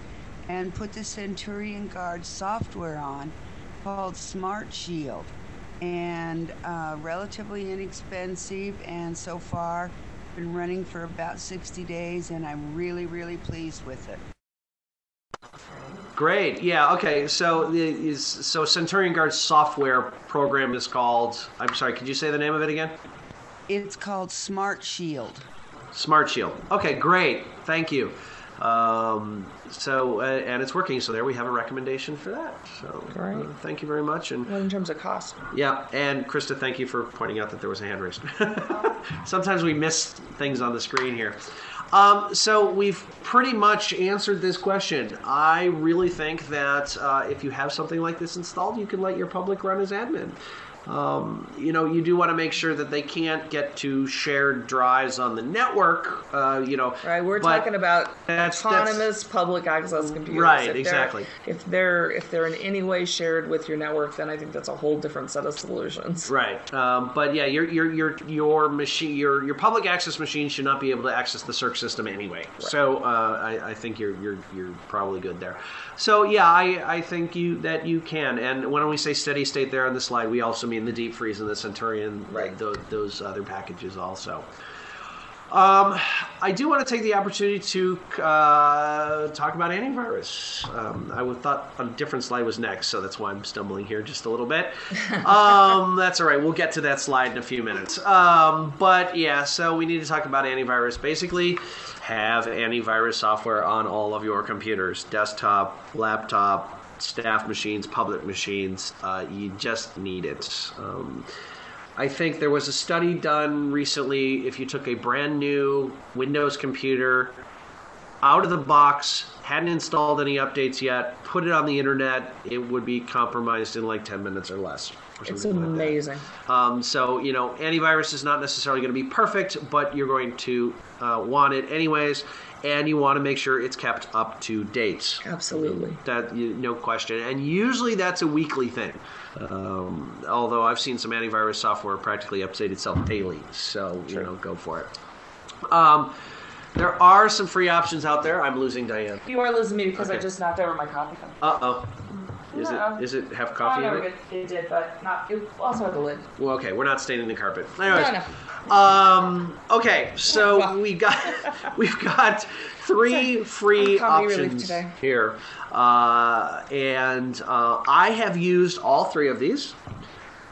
Speaker 4: and put the Centurion Guard software on called Smart Shield. And uh, relatively inexpensive, and so far been running for about 60 days, and I'm really, really pleased with it.
Speaker 2: Great. Yeah. Okay. So the so Centurion Guard software program is called. I'm sorry. Could you say the name of it again?
Speaker 4: It's called Smart Shield.
Speaker 2: Smart Shield. Okay. Great. Thank you. Um, so uh, and it's working. So there we have a recommendation for that. So
Speaker 3: Great.
Speaker 2: uh, thank you very much. And
Speaker 3: What in terms of cost?
Speaker 2: yeah. And Krista, thank you for pointing out that there was a hand raised. Sometimes we miss things on the screen here. Um, so we've pretty much answered this question. I really think that uh, if you have something like this installed, you can let your public run as admin. Um, you know, you do want to make sure that they can't get to shared drives on the network. Uh, you know,
Speaker 3: Right, we're talking about
Speaker 2: that's- that's-
Speaker 3: autonomous public access computers.
Speaker 2: Right,
Speaker 3: If they're-
Speaker 2: exactly.
Speaker 3: If they're if they're in any way shared with your network, then I think that's a whole different set of solutions.
Speaker 2: Right, um, but yeah, your your your your machine, your your public access machine should not be able to access the Circ system anyway. So uh, I, I think you're you're you're probably good there. So yeah, I, I think you that you can. And when we say steady state there on the slide, we also mean the deep freeze and the Centurion,
Speaker 3: Right.
Speaker 2: Those, those other packages also. Um, I do want to take the opportunity to uh, talk about antivirus. Um, I would thought a different slide was next, so that's why I'm stumbling here just a little bit. um, that's all right. We'll get to that slide in a few minutes. Um, but yeah, so we need to talk about antivirus. Basically, have antivirus software on all of your computers, desktop, laptop, staff machines, public machines. Uh, you just need it. Um, I think there was a study done recently. If you took a brand new Windows computer out of the box, hadn't installed any updates yet, put it on the internet, it would be compromised in like 10 minutes or less. or
Speaker 3: It's
Speaker 2: something like
Speaker 3: amazing.
Speaker 2: Um, so, you know, antivirus is not necessarily going to be perfect, but you're going to uh, want it anyways, and you want to make sure it's kept up to date.
Speaker 3: Absolutely.
Speaker 2: That you, no question, and usually that's a weekly thing. Um, although I've seen some antivirus software practically update itself daily, so you know, go for it. Um, there are some free options out there. I'm losing Diane.
Speaker 3: You are losing me because I just knocked over my coffee cup.
Speaker 2: Uh oh. Is
Speaker 3: No.
Speaker 2: it? Is it have coffee
Speaker 3: oh, no,
Speaker 2: it?
Speaker 3: it, it did, but not. It also had the lid.
Speaker 2: Well, okay, we're not staining the carpet. Anyways,
Speaker 3: No,
Speaker 2: um, okay, so we got we've got three free options
Speaker 3: today.
Speaker 2: here, uh, and uh, I have used all three of these,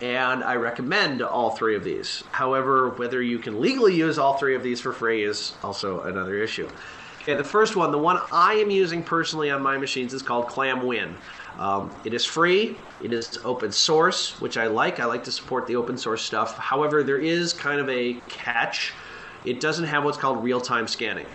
Speaker 2: and I recommend all three of these. However, whether you can legally use all three of these for free is also another issue. Okay, the first one, the one I am using personally on my machines, is called ClamWin. Um, it is free. It is open source, which I like. I like to support the open source stuff. However, there is kind of a catch. It doesn't have what's called real time scanning.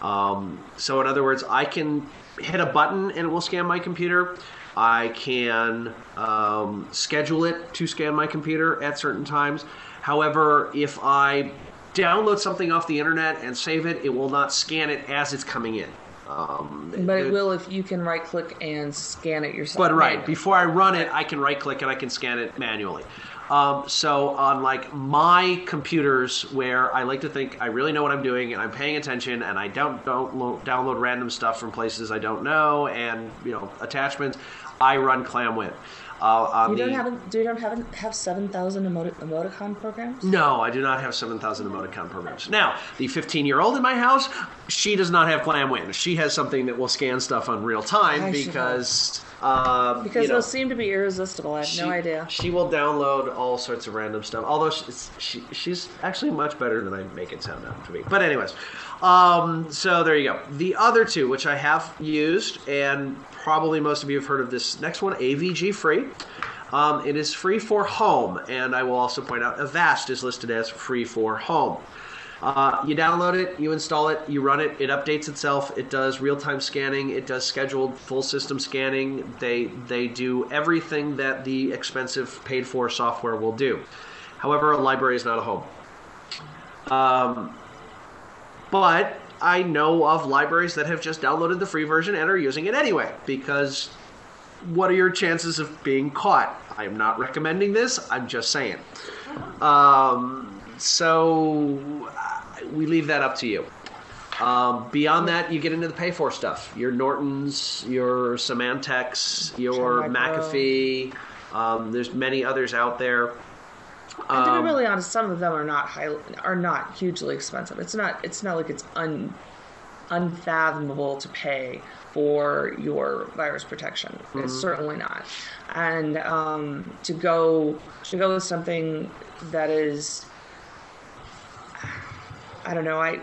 Speaker 2: Um, so, in other words, I can hit a button and it will scan my computer. I can um, schedule it to scan my computer at certain times. However, if I download something off the internet and save it, it will not scan it as it's coming in. Um,
Speaker 3: But it
Speaker 2: the-
Speaker 3: will if you can right click and scan it yourself.
Speaker 2: But right before I run it, I can right click and I can scan it manually. Um, so on like my computers, where I like to think I really know what I'm doing and I'm paying attention, and I don't don't lo- download random stuff from places I don't know, and you know attachments, I run ClamWin. Uh, on
Speaker 3: You
Speaker 2: the,
Speaker 3: don't have do you don't have have seven thousand emoti- emoticon programs?
Speaker 2: no, I do not have 7,000 emoticon programs. Now, the 15 year old in my house, she does not have ClamWin. She has something that will scan stuff on real time
Speaker 3: I
Speaker 2: because. Uh,
Speaker 3: Because
Speaker 2: you know,
Speaker 3: those seem to be irresistible. I have
Speaker 2: she,
Speaker 3: no idea.
Speaker 2: She will download all sorts of random stuff. Although she's, she, she's actually much better than I make it sound out to be. But anyways, um, so there you go. The other two, which I have used, and probably most of you have heard of this next one, AVG Free. Um, it is free for home, and I will also point out Avast is listed as free for home. Uh, you download it, you install it, you run it, it updates itself, it does real-time scanning, it does scheduled full system scanning. They they do everything that the expensive paid-for software will do. However, a library is not a home. Um, but I know of libraries that have just downloaded the free version and are using it anyway because what are your chances of being caught? I'm not recommending this. I'm just saying. Um, so uh, we leave that up to you. Um, beyond that, you get into the pay for stuff. Your Nortons, your Symantec's, your McAfee. Um, there's many others out there.
Speaker 3: And to
Speaker 2: Um,
Speaker 3: be really honest, some of them are not high, are not hugely expensive. It's not it's not like it's un, unfathomable to pay for your virus protection.
Speaker 2: Mm-hmm.
Speaker 3: It's certainly not. And um, to go to go with something that is, I don't know. I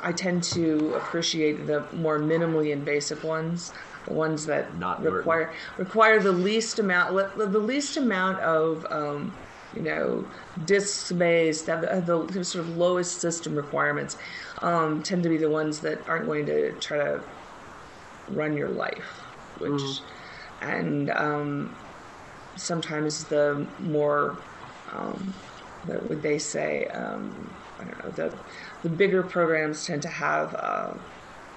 Speaker 3: I tend to appreciate the more minimally invasive ones. The ones that
Speaker 2: Not
Speaker 3: require require the least amount the the least amount of um, you know disk space that have the, sort of lowest system requirements um, tend to be the ones that aren't going to try to run your life which and um, sometimes the more um, what would they say um, I don't know the the bigger programs tend to have uh,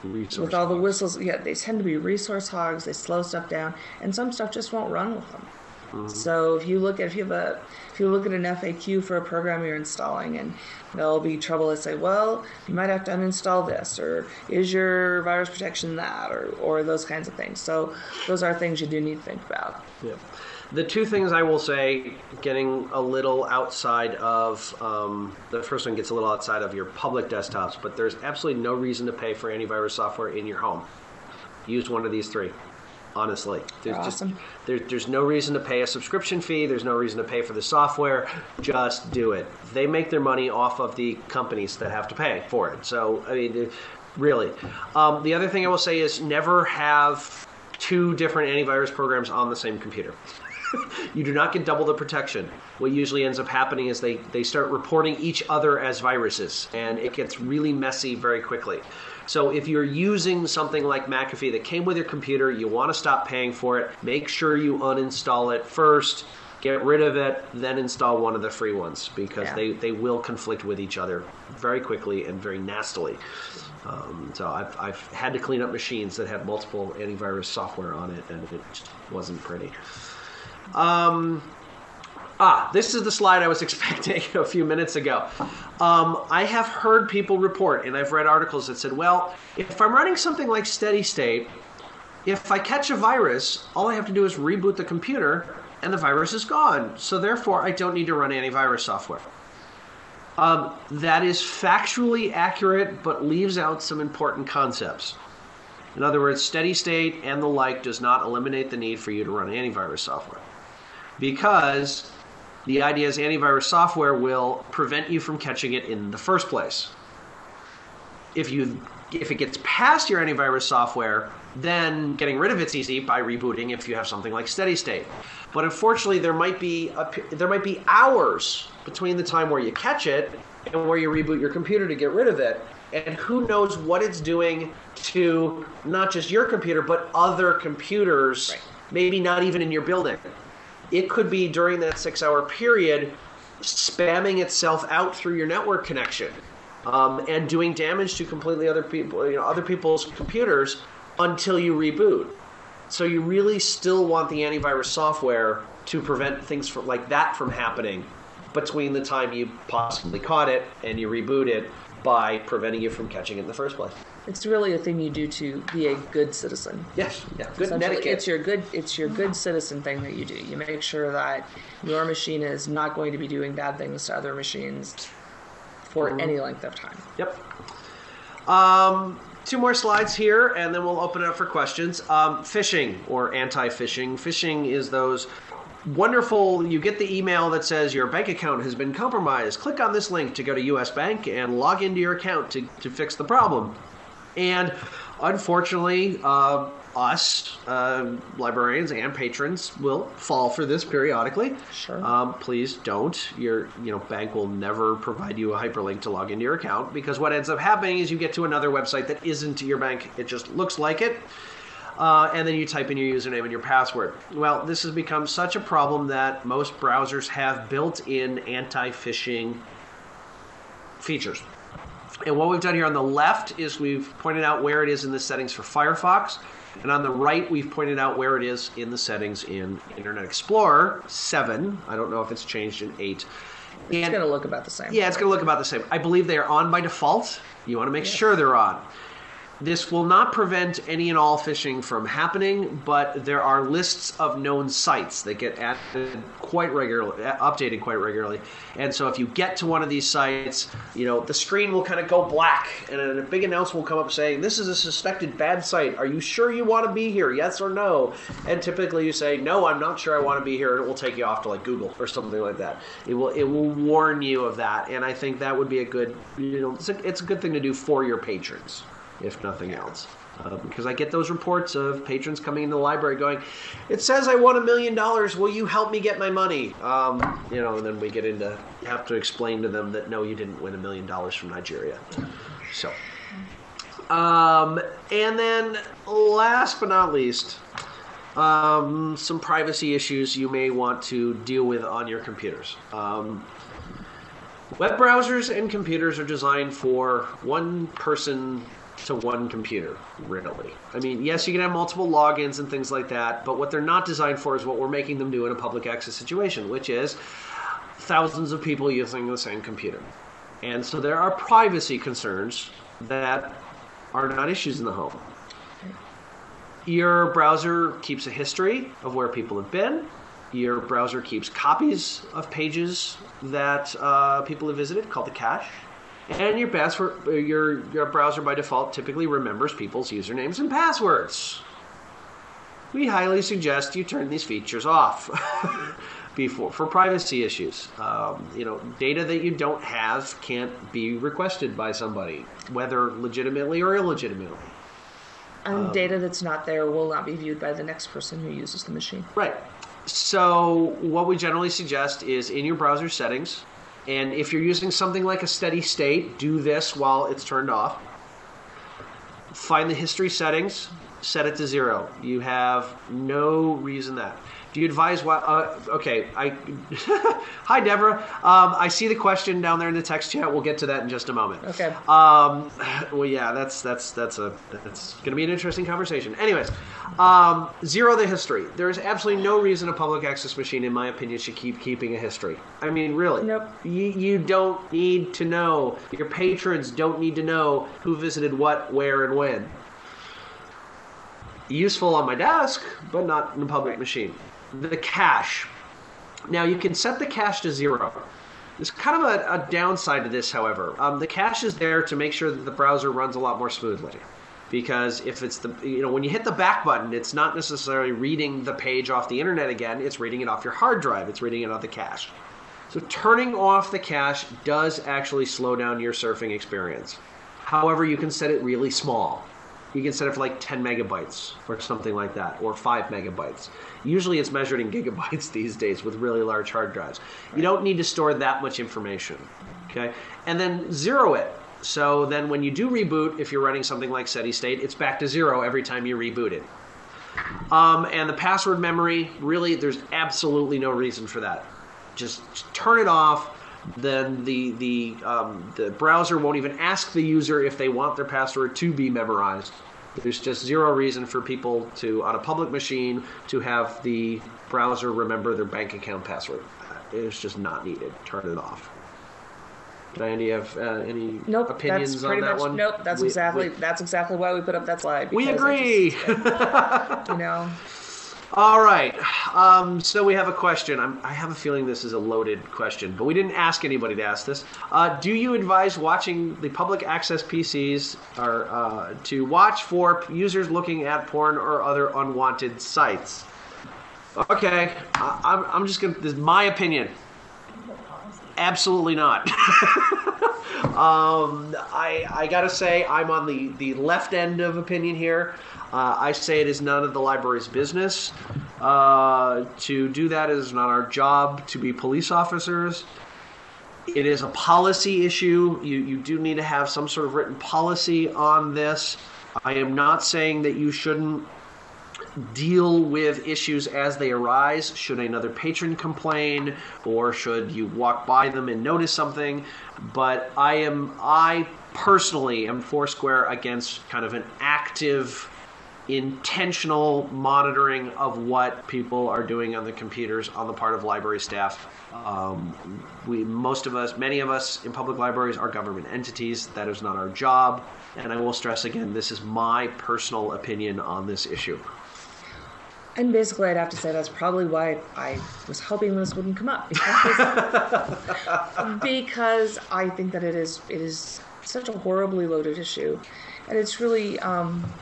Speaker 2: resource
Speaker 3: with all the whistles, yeah, they tend to be resource hogs. They slow stuff down, and some stuff just won't run with them.
Speaker 2: Mm-hmm.
Speaker 3: So if you look at if you have a if you look at an FAQ for a program you're installing, and there'll be trouble that say, well, you might have to uninstall this, or is your virus protection that, or or those kinds of things. So those are things you do need to think about.
Speaker 2: Yeah. The two things I will say, getting a little outside of um, the first one gets a little outside of your public desktops, but there's absolutely no reason to pay for antivirus software in your home. Use one of these three. Honestly, there's
Speaker 3: Awesome.
Speaker 2: just there, there's no reason to pay a subscription fee. There's no reason to pay for the software. Just do it. They make their money off of the companies that have to pay for it. So I mean, really. Um, the other thing I will say is never have two different antivirus programs on the same computer. you do not get double the protection. What usually ends up happening is they, they start reporting each other as viruses, and it gets really messy very quickly. So if you're using something like McAfee that came with your computer, you want to stop paying for it, make sure you uninstall it first, get rid of it, then install one of the free ones because
Speaker 3: Yeah.
Speaker 2: they, they will conflict with each other very quickly and very nastily. Um, so I've, I've had to clean up machines that had multiple antivirus software on it, and it just wasn't pretty. Um, ah, this is the slide I was expecting a few minutes ago. Um, I have heard people report, and I've read articles that said, well, if I'm running something like Steady State, if I catch a virus, all I have to do is reboot the computer, and the virus is gone. So therefore, I don't need to run antivirus software. Um, that is factually accurate, but leaves out some important concepts. In other words, steady state and the like does not eliminate the need for you to run antivirus software. Because the idea is antivirus software will prevent you from catching it in the first place. If you if it gets past your antivirus software, then getting rid of it's easy by rebooting if you have something like steady state. But unfortunately, there might be a, there might be hours between the time where you catch it and where you reboot your computer to get rid of it. And who knows what it's doing to not just your computer, but other computers,
Speaker 3: Right.
Speaker 2: maybe not even in your building. It could be during that six hour period spamming itself out through your network connection um, and doing damage to completely other people, you know, other people's computers until you reboot. So you really still want the antivirus software to prevent things from, like that from happening between the time you possibly caught it and you reboot it by preventing you from catching it in the first place.
Speaker 3: It's really a thing you do to be a good citizen.
Speaker 2: Yes, yeah, good etiquette.
Speaker 3: It's your good. It's your good citizen thing that you do. You make sure that your machine is not going to be doing bad things to other machines for
Speaker 2: Mm-hmm.
Speaker 3: any length of time.
Speaker 2: Yep. Um, two more slides here, and then we'll open it up for questions. Um, phishing or anti-phishing. Phishing is those wonderful. You get the email that says your bank account has been compromised. Click on this link to go to U.S. Bank and log into your account to, to fix the problem. And unfortunately, uh, us uh, librarians and patrons will fall for this periodically.
Speaker 3: Sure.
Speaker 2: Um, please don't. Your you know bank will never provide you a hyperlink to log into your account because what ends up happening is you get to another website that isn't your bank. It just looks like it. Uh, and then you type in your username and your password. Well, this has become such a problem that most browsers have built in anti phishing features. And what we've done here on the left is we've pointed out where it is in the settings for Firefox. And on the right, we've pointed out where it is in the settings in Internet Explorer 7. I don't know if it's changed in 8.
Speaker 3: It's going to look about the same.
Speaker 2: yeah, it's going to look about the same. I believe they are on by default. You want to make sure they're on. This will not prevent any and all phishing from happening, but there are lists of known sites that get added quite regularly, updated quite regularly. And so if you get to one of these sites, you know, the screen will kind of go black and a big announcement will come up saying, This is a suspected bad site. Are you sure you want to be here? Yes or no? And typically you say, No, I'm not sure I want to be here, and it will take you off to like Google or something like that. It will it will warn you of that. And I think that would be a good you know, it's a, it's a good thing to do for your patrons if nothing else. Uh, because I get those reports of patrons coming into the library going, "It says I won a million dollars. Will you help me get my money?" Um, you know, and then we get into have to explain to them that no, you didn't win a million dollars from Nigeria. So, um, and then last but not least, um, some privacy issues you may want to deal with on your computers. Um, Web browsers and computers are designed for one person to one computer, really. I mean, yes, you can have multiple logins and things like that, but what they're not designed for is what we're making them do in a public access situation, which is thousands of people using the same computer. And so there are privacy concerns that are not issues in the home. Your browser keeps a history of where people have been. Your browser keeps copies of pages that uh, people have visited, called the cache. And your password, your your browser by default typically remembers people's usernames and passwords. We highly suggest you turn these features off before for privacy issues. Um, you know, data that you don't have can't be requested by somebody, whether legitimately or illegitimately.
Speaker 3: And
Speaker 2: Um,
Speaker 3: data that's not there will not be viewed by the next person who uses the machine.
Speaker 2: Right. So, what we generally suggest is in your browser settings, and if you're using something like a steady state, do this while it's turned off. Find the history settings, set it to zero. You have no reason that. Do you advise what? Uh, okay, I. Hi, Deborah. Um, I see the question down there in the text chat. We'll get to that in just a moment.
Speaker 3: Okay.
Speaker 2: Um, well, yeah, that's that's that's a that's going to be an interesting conversation. Anyways, um, zero the history. There is absolutely no reason a public access machine, in my opinion, should keep keeping a history. I mean, really.
Speaker 3: Nope.
Speaker 2: You, you don't need to know. Your patrons don't need to know who visited what, where, and when. Useful on my desk, but not in a public machine. The cache. Now you can set the cache to zero. There's kind of a, a downside to this, however. Um, the cache is there to make sure that the browser runs a lot more smoothly. Because if it's the, you know, when you hit the back button, it's not necessarily reading the page off the internet again, it's reading it off your hard drive, it's reading it off the cache. So turning off the cache does actually slow down your surfing experience. However, you can set it really small. You can set it for like 10 megabytes or something like that, or 5 megabytes. Usually it's measured in gigabytes these days with really large hard drives. You don't need to store that much information. Okay? And then zero it. So then when you do reboot, if you're running something like Steady State, it's back to zero every time you reboot it. Um, and the password memory, really, there's absolutely no reason for that. Just turn it off. Then the the um, the browser won't even ask the user if they want their password to be memorized. There's just zero reason for people to on a public machine to have the browser remember their bank account password. It's just not needed. Turn it off. Diane, do you have uh, any
Speaker 3: Nope,
Speaker 2: opinions
Speaker 3: that's
Speaker 2: on
Speaker 3: pretty
Speaker 2: that
Speaker 3: much
Speaker 2: one?
Speaker 3: nope. That's
Speaker 2: We-
Speaker 3: exactly
Speaker 2: we-
Speaker 3: that's exactly why we put up that slide.
Speaker 2: We agree.
Speaker 3: just- you know,
Speaker 2: All right. Um, so we have a question. I'm, I have a feeling this is a loaded question, but we didn't ask anybody to ask this. Uh, do you advise watching the public access PCs or uh, to watch for users looking at porn or other unwanted sites? Okay, I, I'm, I'm just gonna. This is my opinion. Absolutely not. um, I, I gotta say, I'm on the, the left end of opinion here. Uh, I say it is none of the library's business. Uh, to do that is not our job to be police officers. It is a policy issue. You, you do need to have some sort of written policy on this. I am not saying that you shouldn't deal with issues as they arise. Should another patron complain, or should you walk by them and notice something? But I am, I personally am foursquare against kind of an active, intentional monitoring of what people are doing on the computers on the part of library staff. Um, we, most of us, many of us in public libraries are government entities. That is not our job. And I will stress again, this is my personal opinion on this issue.
Speaker 3: And basically, I'd have to say that's probably why I was hoping this wouldn't come up because, because I think that it is it is such a horribly loaded issue, and it's really um,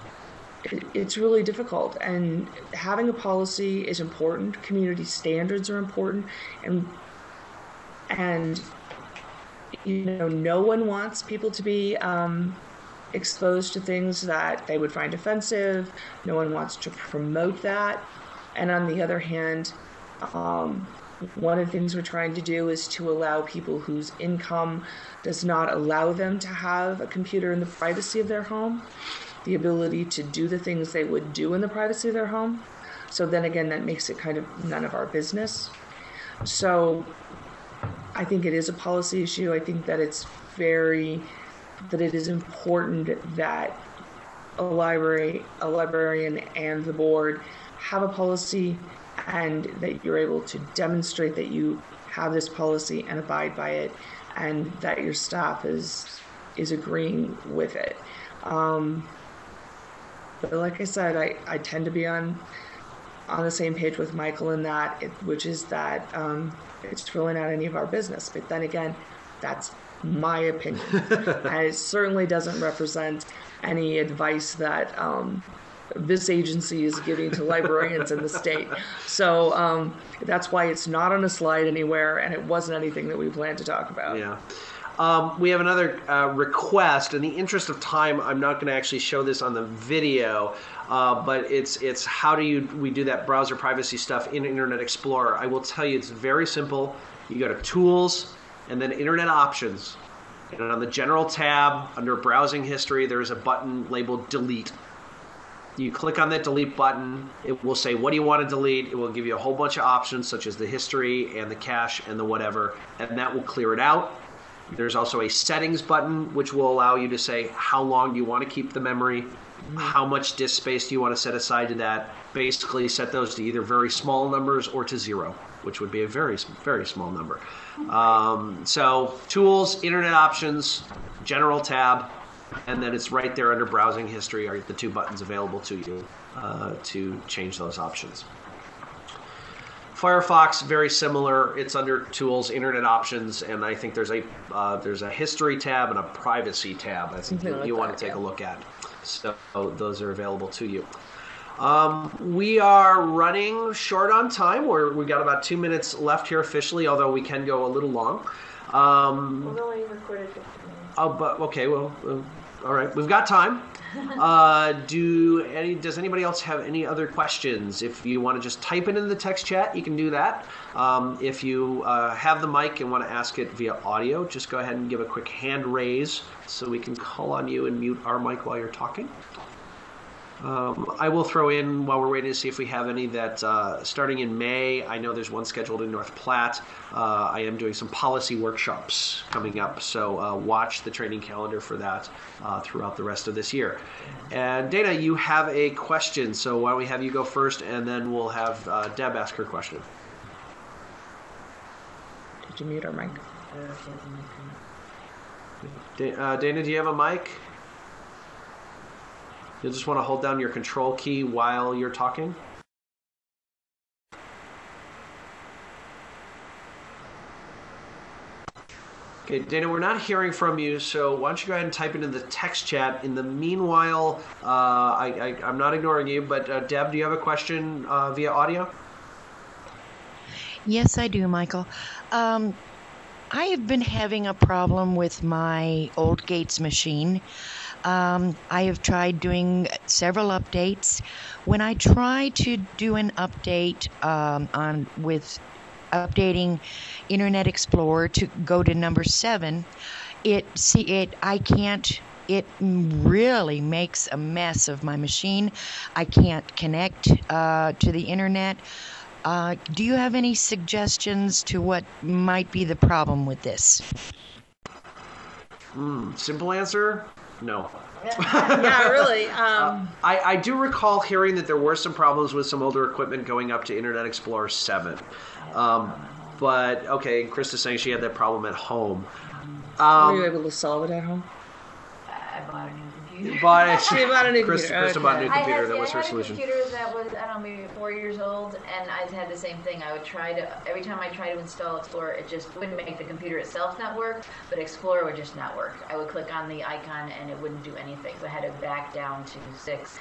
Speaker 3: it, it's really difficult. And having a policy is important. Community standards are important, and and you know, no one wants people to be um, exposed to things that they would find offensive. No one wants to promote that. And on the other hand, um, one of the things we're trying to do is to allow people whose income does not allow them to have a computer in the privacy of their home, the ability to do the things they would do in the privacy of their home. So then again, that makes it kind of none of our business. So I think it is a policy issue. I think that it's very that it is important that a library, a librarian, and the board have a policy, and that you're able to demonstrate that you have this policy and abide by it, and that your staff is is agreeing with it. Um, but like I said, I, I tend to be on on the same page with Michael in that, it, which is that um, it's really not any of our business. But then again, that's my opinion, and it certainly doesn't represent any advice that um, this agency is giving to librarians in the state. So um, that's why it's not on a slide anywhere, and it wasn't anything that we planned to talk about.
Speaker 2: Yeah. Um, we have another uh, request. In the interest of time, I'm not going to actually show this on the video, uh, but it's it's how do you we do that browser privacy stuff in Internet Explorer? I will tell you, it's very simple. You go to Tools and then Internet Options, and on the General tab under Browsing History, there is a button labeled Delete. You click on that delete button, it will say, What do you want to delete? It will give you a whole bunch of options, such as the history and the cache and the whatever, and that will clear it out. There's also a settings button, which will allow you to say how long do you want to keep the memory, mm-hmm. how much disk space do you want to set aside to that. Basically, set those to either very small numbers or to zero, which would be a very, very small number. Um, so, tools, internet options, general tab, and then it's right there under browsing history are the two buttons available to you uh, to change those options. Firefox very similar. It's under Tools, Internet Options, and I think there's a uh, there's a History tab and a Privacy tab. I think you,
Speaker 3: like
Speaker 2: you want to take
Speaker 3: yeah.
Speaker 2: a look at. So those are available to you. Um, we are running short on time. We're, we got about two minutes left here officially, although we can go a little long. Um,
Speaker 3: We've only recorded 15 minutes.
Speaker 2: Oh, but okay. Well, uh, all right. We've got time. Uh, do any? Does anybody else have any other questions? If you want to just type it in the text chat, you can do that. Um, if you uh, have the mic and want to ask it via audio, just go ahead and give a quick hand raise so we can call on you and mute our mic while you're talking. Um, I will throw in while we're waiting to see if we have any that uh, starting in May. I know there's one scheduled in North Platte. Uh, I am doing some policy workshops coming up, so uh, watch the training calendar for that uh, throughout the rest of this year. And Dana, you have a question, so why don't we have you go first, and then we'll have uh, Deb ask her question.
Speaker 3: Did you mute our mic?
Speaker 2: Da- uh, Dana, do you have a mic? You'll just want to hold down your control key while you're talking. Okay, Dana, we're not hearing from you, so why don't you go ahead and type it in the text chat. In the meanwhile, uh, I, I'm not ignoring you, but uh, Deb, do you have a question uh, via audio?
Speaker 5: Yes, I do, Michael. Um, I have been having a problem with my old Gates machine. Um, I have tried doing several updates. When I try to do an update um, on with updating Internet Explorer to go to number seven, it see it I can't. It really makes a mess of my machine. I can't connect uh, to the internet. Uh, do you have any suggestions to what might be the problem with this?
Speaker 2: Simple answer no.
Speaker 3: yeah, really. Um,
Speaker 2: I, I do recall hearing that there were some problems with some older equipment going up to Internet Explorer 7. Um, but, okay, Chris is saying she had that problem at home.
Speaker 3: were you
Speaker 2: Um,
Speaker 3: able to solve it at home?
Speaker 1: I bought a new computer.
Speaker 3: She bought a new
Speaker 2: Chris,
Speaker 3: computer,
Speaker 2: Chris bought a new computer.
Speaker 1: I had,
Speaker 2: that
Speaker 1: yeah,
Speaker 2: was
Speaker 1: I
Speaker 2: her
Speaker 1: had
Speaker 2: solution.
Speaker 1: a computer that was I don't know maybe four years old, and I had the same thing. I would try to every time I tried to install Explorer, it just wouldn't make the computer itself not work, but Explorer would just not work. I would click on the icon and it wouldn't do anything. So I had to back down to six.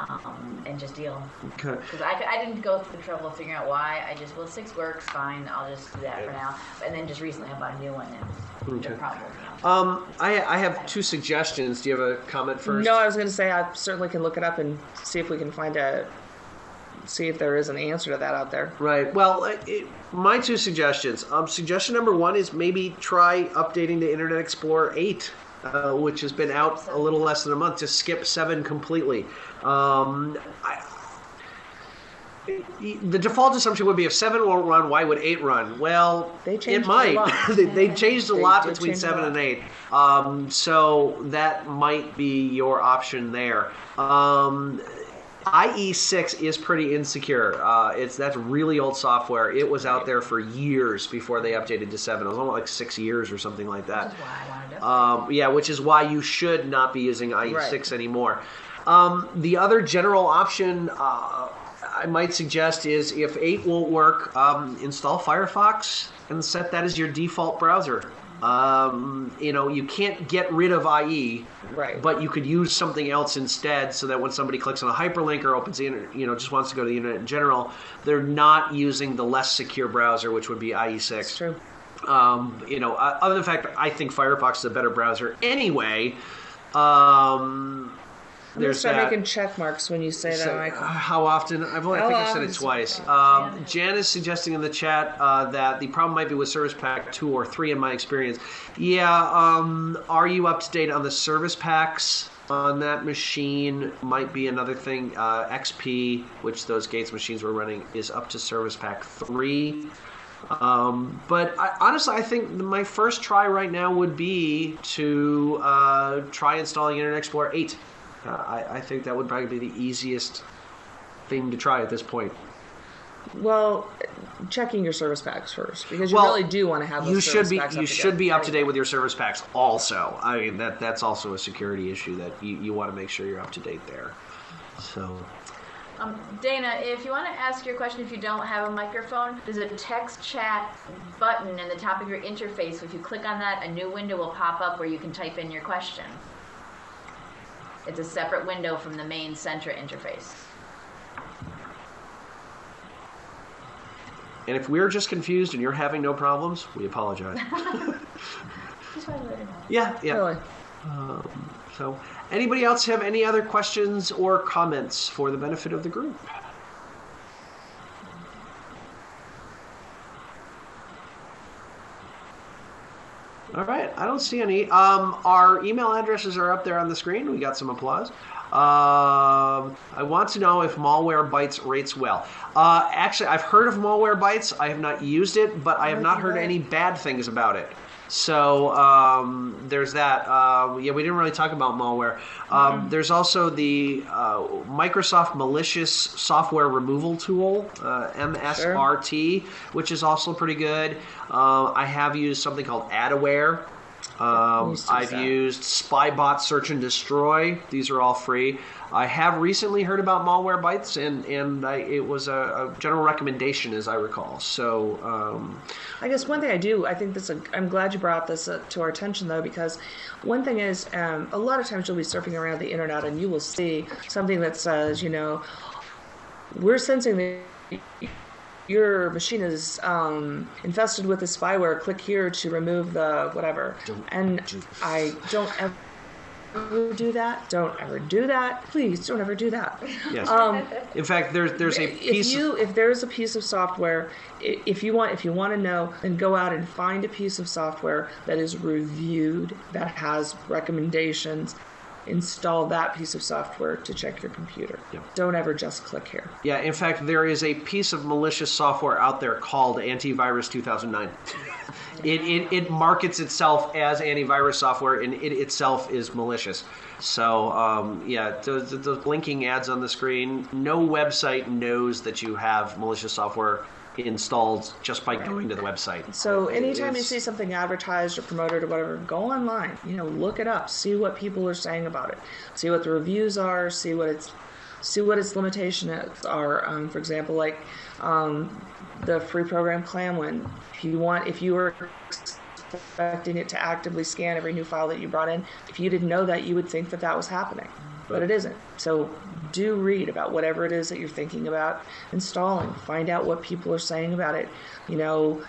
Speaker 1: Um, and just deal
Speaker 2: Okay.
Speaker 1: because I, I didn't go through the trouble of figuring out why. I just well six works fine. I'll just do that for now. And then just recently I bought a new one and
Speaker 2: Okay.
Speaker 1: the problem. You know.
Speaker 2: Um, I, I have two suggestions. Do you have a comment first?
Speaker 3: No, I was going to say I certainly can look it up and see if we can find a, see if there is an answer to that out there.
Speaker 2: Right. Well, it, it, my two suggestions. Um, suggestion number one is maybe try updating to Internet Explorer 8, uh, which has been out a little less than a month. Just skip 7 completely. Um, I, the default assumption would be if 7 won't run, why would 8 run? Well,
Speaker 3: They
Speaker 2: it
Speaker 3: changed a
Speaker 2: might.
Speaker 3: lot.
Speaker 2: they, they changed a
Speaker 3: They
Speaker 2: lot between 7
Speaker 3: lot.
Speaker 2: and 8. Um, so that might be your option there. Um, IE6 is pretty insecure. Uh, it's that's really old software. It was out there for years before they updated to seven. It was almost like six years or something like that.
Speaker 1: That's why I wanted to.
Speaker 2: Um, yeah, which is why you should not be using IE6
Speaker 3: Right.
Speaker 2: anymore. Um, the other general option uh, I might suggest is if 8 won't work, um, install Firefox and set that as your default browser. Um, you know, you can't get rid of IE,
Speaker 3: Right.
Speaker 2: but you could use something else instead so that when somebody clicks on a hyperlink or opens the internet, you know, just wants to go to the internet in general, they're not using the less secure browser, which would be IE6.
Speaker 3: It's true.
Speaker 2: Um, you know, other than the fact that I think Firefox is a better browser anyway. Um,
Speaker 3: I'm
Speaker 2: there's
Speaker 3: start
Speaker 2: that.
Speaker 3: making check marks when you say
Speaker 2: So,
Speaker 3: that,
Speaker 2: uh,
Speaker 3: Michael.
Speaker 2: how often? I've only, I think I've said it twice. Um, Jan is suggesting in the chat uh, that the problem might be with Service Pack 2 or 3 in my experience. Yeah, um, are you up to date on the service packs on that machine? Might be another thing. Uh, XP, which those Gates machines were running, is up to Service Pack 3. Um, but I, honestly, I think my first try right now would be to uh, try installing Internet Explorer 8. Uh, I, I think that would probably be the easiest thing to try at this point.
Speaker 3: Well, checking your service packs first because you
Speaker 2: Well,
Speaker 3: really do want to have those
Speaker 2: You should
Speaker 3: service
Speaker 2: be
Speaker 3: packs
Speaker 2: you
Speaker 3: up
Speaker 2: should
Speaker 3: date.
Speaker 2: be up to date with your service packs. Also, I mean that that's also a security issue that you, you want to make sure you're up to date there. So
Speaker 1: Um, Dana, if you want to ask your question, if you don't have a microphone, there's a text chat button in the top of your interface. If you click on that, a new window will pop up where you can type in your question. It's a separate window from the main Centra interface.
Speaker 2: and if we're just confused and you're having no problems, we apologize.
Speaker 1: Just wanted to let you know.
Speaker 2: yeah, yeah.
Speaker 3: Really?
Speaker 2: Um, so, anybody else have any other questions or comments for the benefit of the group? All right, I don't see any. Um, our email addresses are up there on the screen. We got some applause. Um, I want to know if Malware Bytes rates well. Uh, actually, I've heard of Malware Bytes. I have not used it, but I have not heard any bad things about it. So um, there's that. Uh, yeah, we didn't really talk about malware. Um, There's also the uh, Microsoft malicious software removal tool, uh, MSRT, which is also pretty good. Uh, I have used something called Adaware. Um,
Speaker 3: used to use
Speaker 2: I've used Spybot Search and Destroy. These are all free. I have recently heard about Malware Bytes, and and I, it was a, a general recommendation, as I recall. So um,
Speaker 3: I guess one thing I do, I think this. I'm glad you brought this uh, to our attention though, because one thing is, um, a lot of times you'll be surfing around the internet and you will see something that says, you know, we're sensing that your machine is um, infested with the spyware. Click here to remove the whatever. And I don't ever do that. Don't ever do that. Please don't ever do that.
Speaker 2: yes,
Speaker 3: Um,
Speaker 2: in fact, there's there's a
Speaker 3: if
Speaker 2: piece.
Speaker 3: you if there's a piece of software if you want if you want to know then go out and find a piece of software that is reviewed that has recommendations install that piece of software to check your computer don't ever just click here
Speaker 2: Yeah, in fact, there is a piece of malicious software out there called Antivirus 2009. it, it, it markets itself as antivirus software, and it itself is malicious. So, um, yeah, the, the blinking ads on the screen, no website knows that you have malicious software installed just by going to the website.
Speaker 3: so anytime you see something advertised or promoted or whatever go online you know look it up see what people are saying about it. See what the reviews are see what its see what its limitations are. Um, for example like um, the free program clamwin if you want if you were expecting it to actively scan every new file that you brought in if you didn't know that you would think that that was happening but it isn't. So do read about whatever it is that you're thinking about installing. Find out what people are saying about it. You know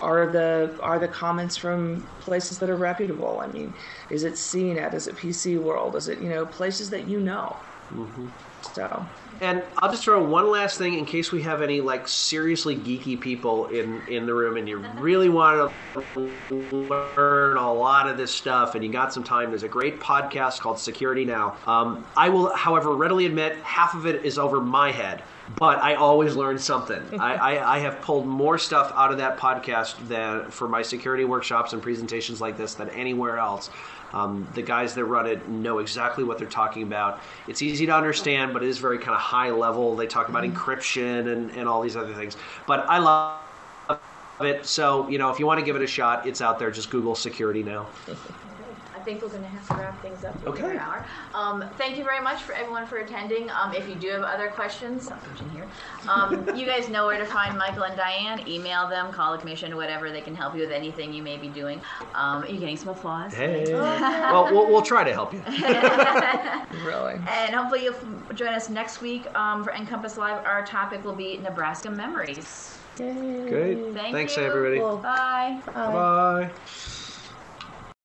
Speaker 3: are the are the comments from places that are reputable? I mean is it cnet is it pc world? Is it you know places that you know? Mm-hmm. So
Speaker 2: And I'll just throw one last thing in case we have any like seriously geeky people in in the room, and you really want to learn a lot of this stuff, and you got some time. There's a great podcast called Security Now. Um, I will, however, readily admit half of it is over my head. But I always learn something. I, I, I have pulled more stuff out of that podcast than for my security workshops and presentations like this than anywhere else. Um, the guys that run it know exactly what they're talking about. It's easy to understand, but it is very kind of high level. They talk about encryption and, and all these other things. But I love it. So, you know, if you want to give it a shot, it's out there. Just Google security now.
Speaker 1: I think we're going to have to wrap things up in
Speaker 2: Okay.
Speaker 1: an hour. Um, thank you very much for everyone for attending. Um, if you do have other questions, I'll put you in here. Um, you guys know where to find Michael and Diane. Email them, call the commission, whatever. They can help you with anything you may be doing. Um, are you getting some applause?
Speaker 2: Hey. well, well, we'll try to help you.
Speaker 3: really
Speaker 1: And hopefully you'll f- join us next week um, for NCompass Live. Our topic will be Nebraska memories.
Speaker 2: Great.
Speaker 1: Thank
Speaker 2: Thanks,
Speaker 1: you.
Speaker 2: everybody.
Speaker 1: Bye.
Speaker 2: Bye.